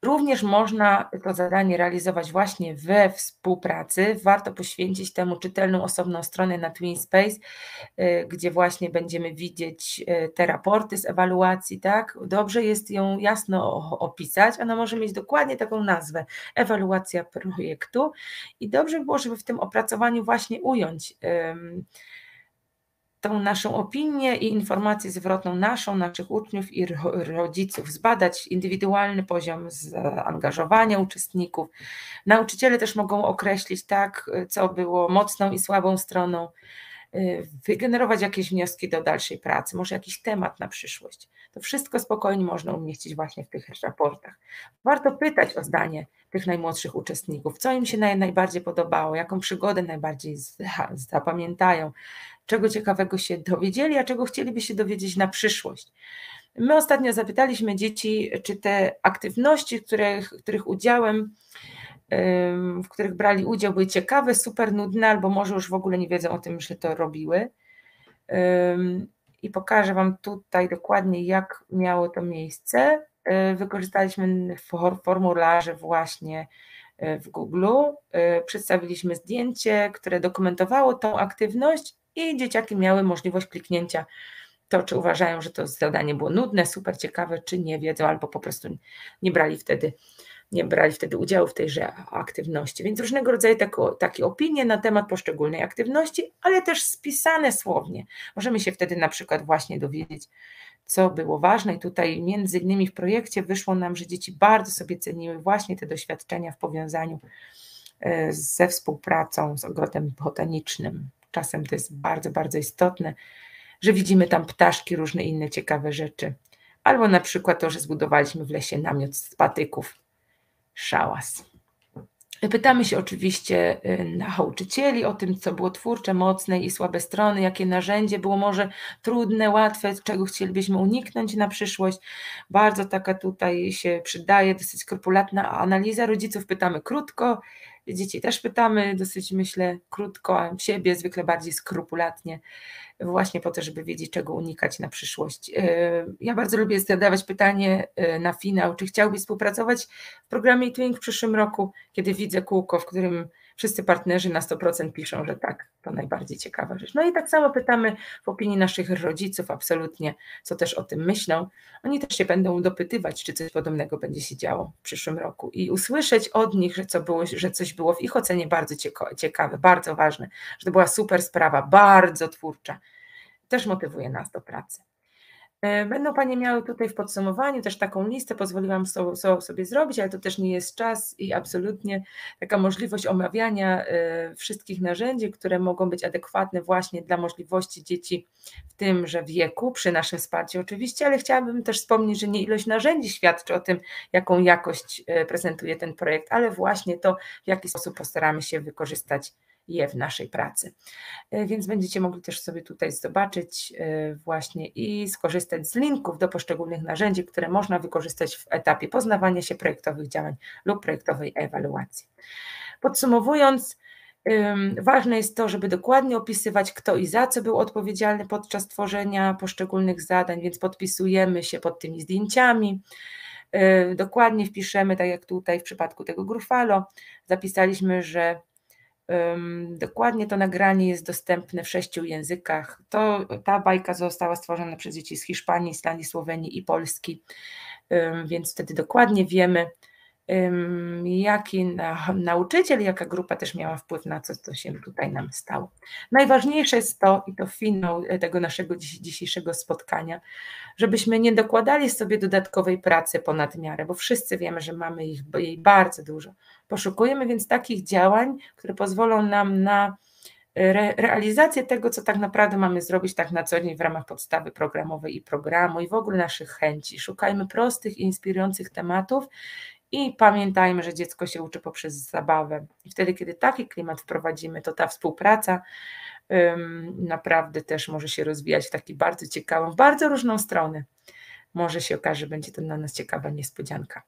Również można to zadanie realizować właśnie we współpracy. Warto poświęcić temu czytelną osobną stronę na TwinSpace, y, gdzie właśnie będziemy widzieć y, te raporty z ewaluacji, tak? Dobrze jest ją jasno opisać. Ona może mieć dokładnie taką nazwę ewaluacja projektu i dobrze by było, żeby w tym opracowaniu właśnie ująć tą naszą opinię i informację zwrotną naszą, naszych uczniów i rodziców, zbadać indywidualny poziom zaangażowania uczestników. Nauczyciele też mogą określić tak, co było mocną i słabą stroną, y, wygenerować jakieś wnioski do dalszej pracy, może jakiś temat na przyszłość. To wszystko spokojnie można umieścić właśnie w tych raportach. Warto pytać o zdanie tych najmłodszych uczestników, co im się najbardziej podobało, jaką przygodę najbardziej zapamiętają, czego ciekawego się dowiedzieli, a czego chcieliby się dowiedzieć na przyszłość. My ostatnio zapytaliśmy dzieci, czy te aktywności, których, których udziałem w których brali udział, były ciekawe, super nudne, albo może już w ogóle nie wiedzą o tym, że to robiły. I pokażę Wam tutaj dokładnie, jak miało to miejsce. E, wykorzystaliśmy formularze właśnie e, w Google. E, przedstawiliśmy zdjęcie, które dokumentowało tą aktywność i dzieciaki miały możliwość kliknięcia to, czy uważają, że to zadanie było nudne, super ciekawe, czy nie wiedzą, albo po prostu nie brali wtedy, nie brali wtedy udziału w tejże aktywności. Więc różnego rodzaju takie, opinie na temat poszczególnej aktywności, ale też spisane słownie. Możemy się wtedy na przykład właśnie dowiedzieć, co było ważne. I tutaj między innymi w projekcie wyszło nam, że dzieci bardzo sobie ceniły właśnie te doświadczenia w powiązaniu e, ze współpracą z ogrodem botanicznym. Czasem to jest bardzo, bardzo istotne, że widzimy tam ptaszki, różne inne ciekawe rzeczy. Albo na przykład to, że zbudowaliśmy w lesie namiot z patyków. Szałas. Pytamy się oczywiście y, nauczycieli o tym, co było twórcze, mocne i słabe strony, jakie narzędzie było może trudne, łatwe, czego chcielibyśmy uniknąć na przyszłość. Bardzo taka tutaj się przydaje, dosyć skrupulatna analiza. Rodziców pytamy krótko, dzieci też pytamy dosyć, myślę, krótko, siebie zwykle bardziej skrupulatnie właśnie po to, żeby wiedzieć, czego unikać na przyszłość. E, ja bardzo lubię zadawać pytanie e, na finał, czy chciałbyś współpracować w programie Twink w przyszłym roku, kiedy widzę kółko, w którym wszyscy partnerzy na 100% piszą, że tak, to najbardziej ciekawa rzecz. No i tak samo pytamy w opinii naszych rodziców absolutnie, co też o tym myślą. Oni też się będą dopytywać, czy coś podobnego będzie się działo w przyszłym roku i usłyszeć od nich, że, co było, że coś było w ich ocenie bardzo ciekawe, bardzo ważne, że to była super sprawa, bardzo twórcza. Też motywuje nas do pracy. E, będą Panie miały tutaj w podsumowaniu też taką listę, pozwoliłam sobie zrobić, ale to też nie jest czas i absolutnie taka możliwość omawiania e, wszystkich narzędzi, które mogą być adekwatne właśnie dla możliwości dzieci w tymże wieku, przy naszym wsparciu oczywiście, ale chciałabym też wspomnieć, że nie ilość narzędzi świadczy o tym, jaką jakość e, prezentuje ten projekt, ale właśnie to, w jaki sposób postaramy się wykorzystać je w naszej pracy. E, więc będziecie mogli też sobie tutaj zobaczyć e, właśnie i skorzystać z linków do poszczególnych narzędzi, które można wykorzystać w etapie poznawania się projektowych działań lub projektowej ewaluacji. Podsumowując, Ważne jest to, żeby dokładnie opisywać, kto i za co był odpowiedzialny podczas tworzenia poszczególnych zadań, więc podpisujemy się pod tymi zdjęciami. E, dokładnie wpiszemy, tak jak tutaj w przypadku tego Grufalo, zapisaliśmy, że Dokładnie to nagranie jest dostępne w sześciu językach. To, ta bajka została stworzona przez dzieci z Hiszpanii, Islandii, Słowenii i Polski, więc wtedy dokładnie wiemy, jaki nauczyciel, jaka grupa też miała wpływ na to, co się tutaj nam stało. Najważniejsze jest to, i to finał tego naszego dzisiejszego spotkania, żebyśmy nie dokładali sobie dodatkowej pracy ponad miarę, bo wszyscy wiemy, że mamy ich, jej bardzo dużo. Poszukujemy więc takich działań, które pozwolą nam na re, realizację tego, co tak naprawdę mamy zrobić tak na co dzień w ramach podstawy programowej i programu i w ogóle naszych chęci. Szukajmy prostych i inspirujących tematów i pamiętajmy, że dziecko się uczy poprzez zabawę. I wtedy, kiedy taki klimat wprowadzimy, to ta współpraca naprawdę też może się rozwijać w taki bardzo ciekawą, bardzo różną stronę. Może się okaże, że będzie to dla nas ciekawa niespodzianka.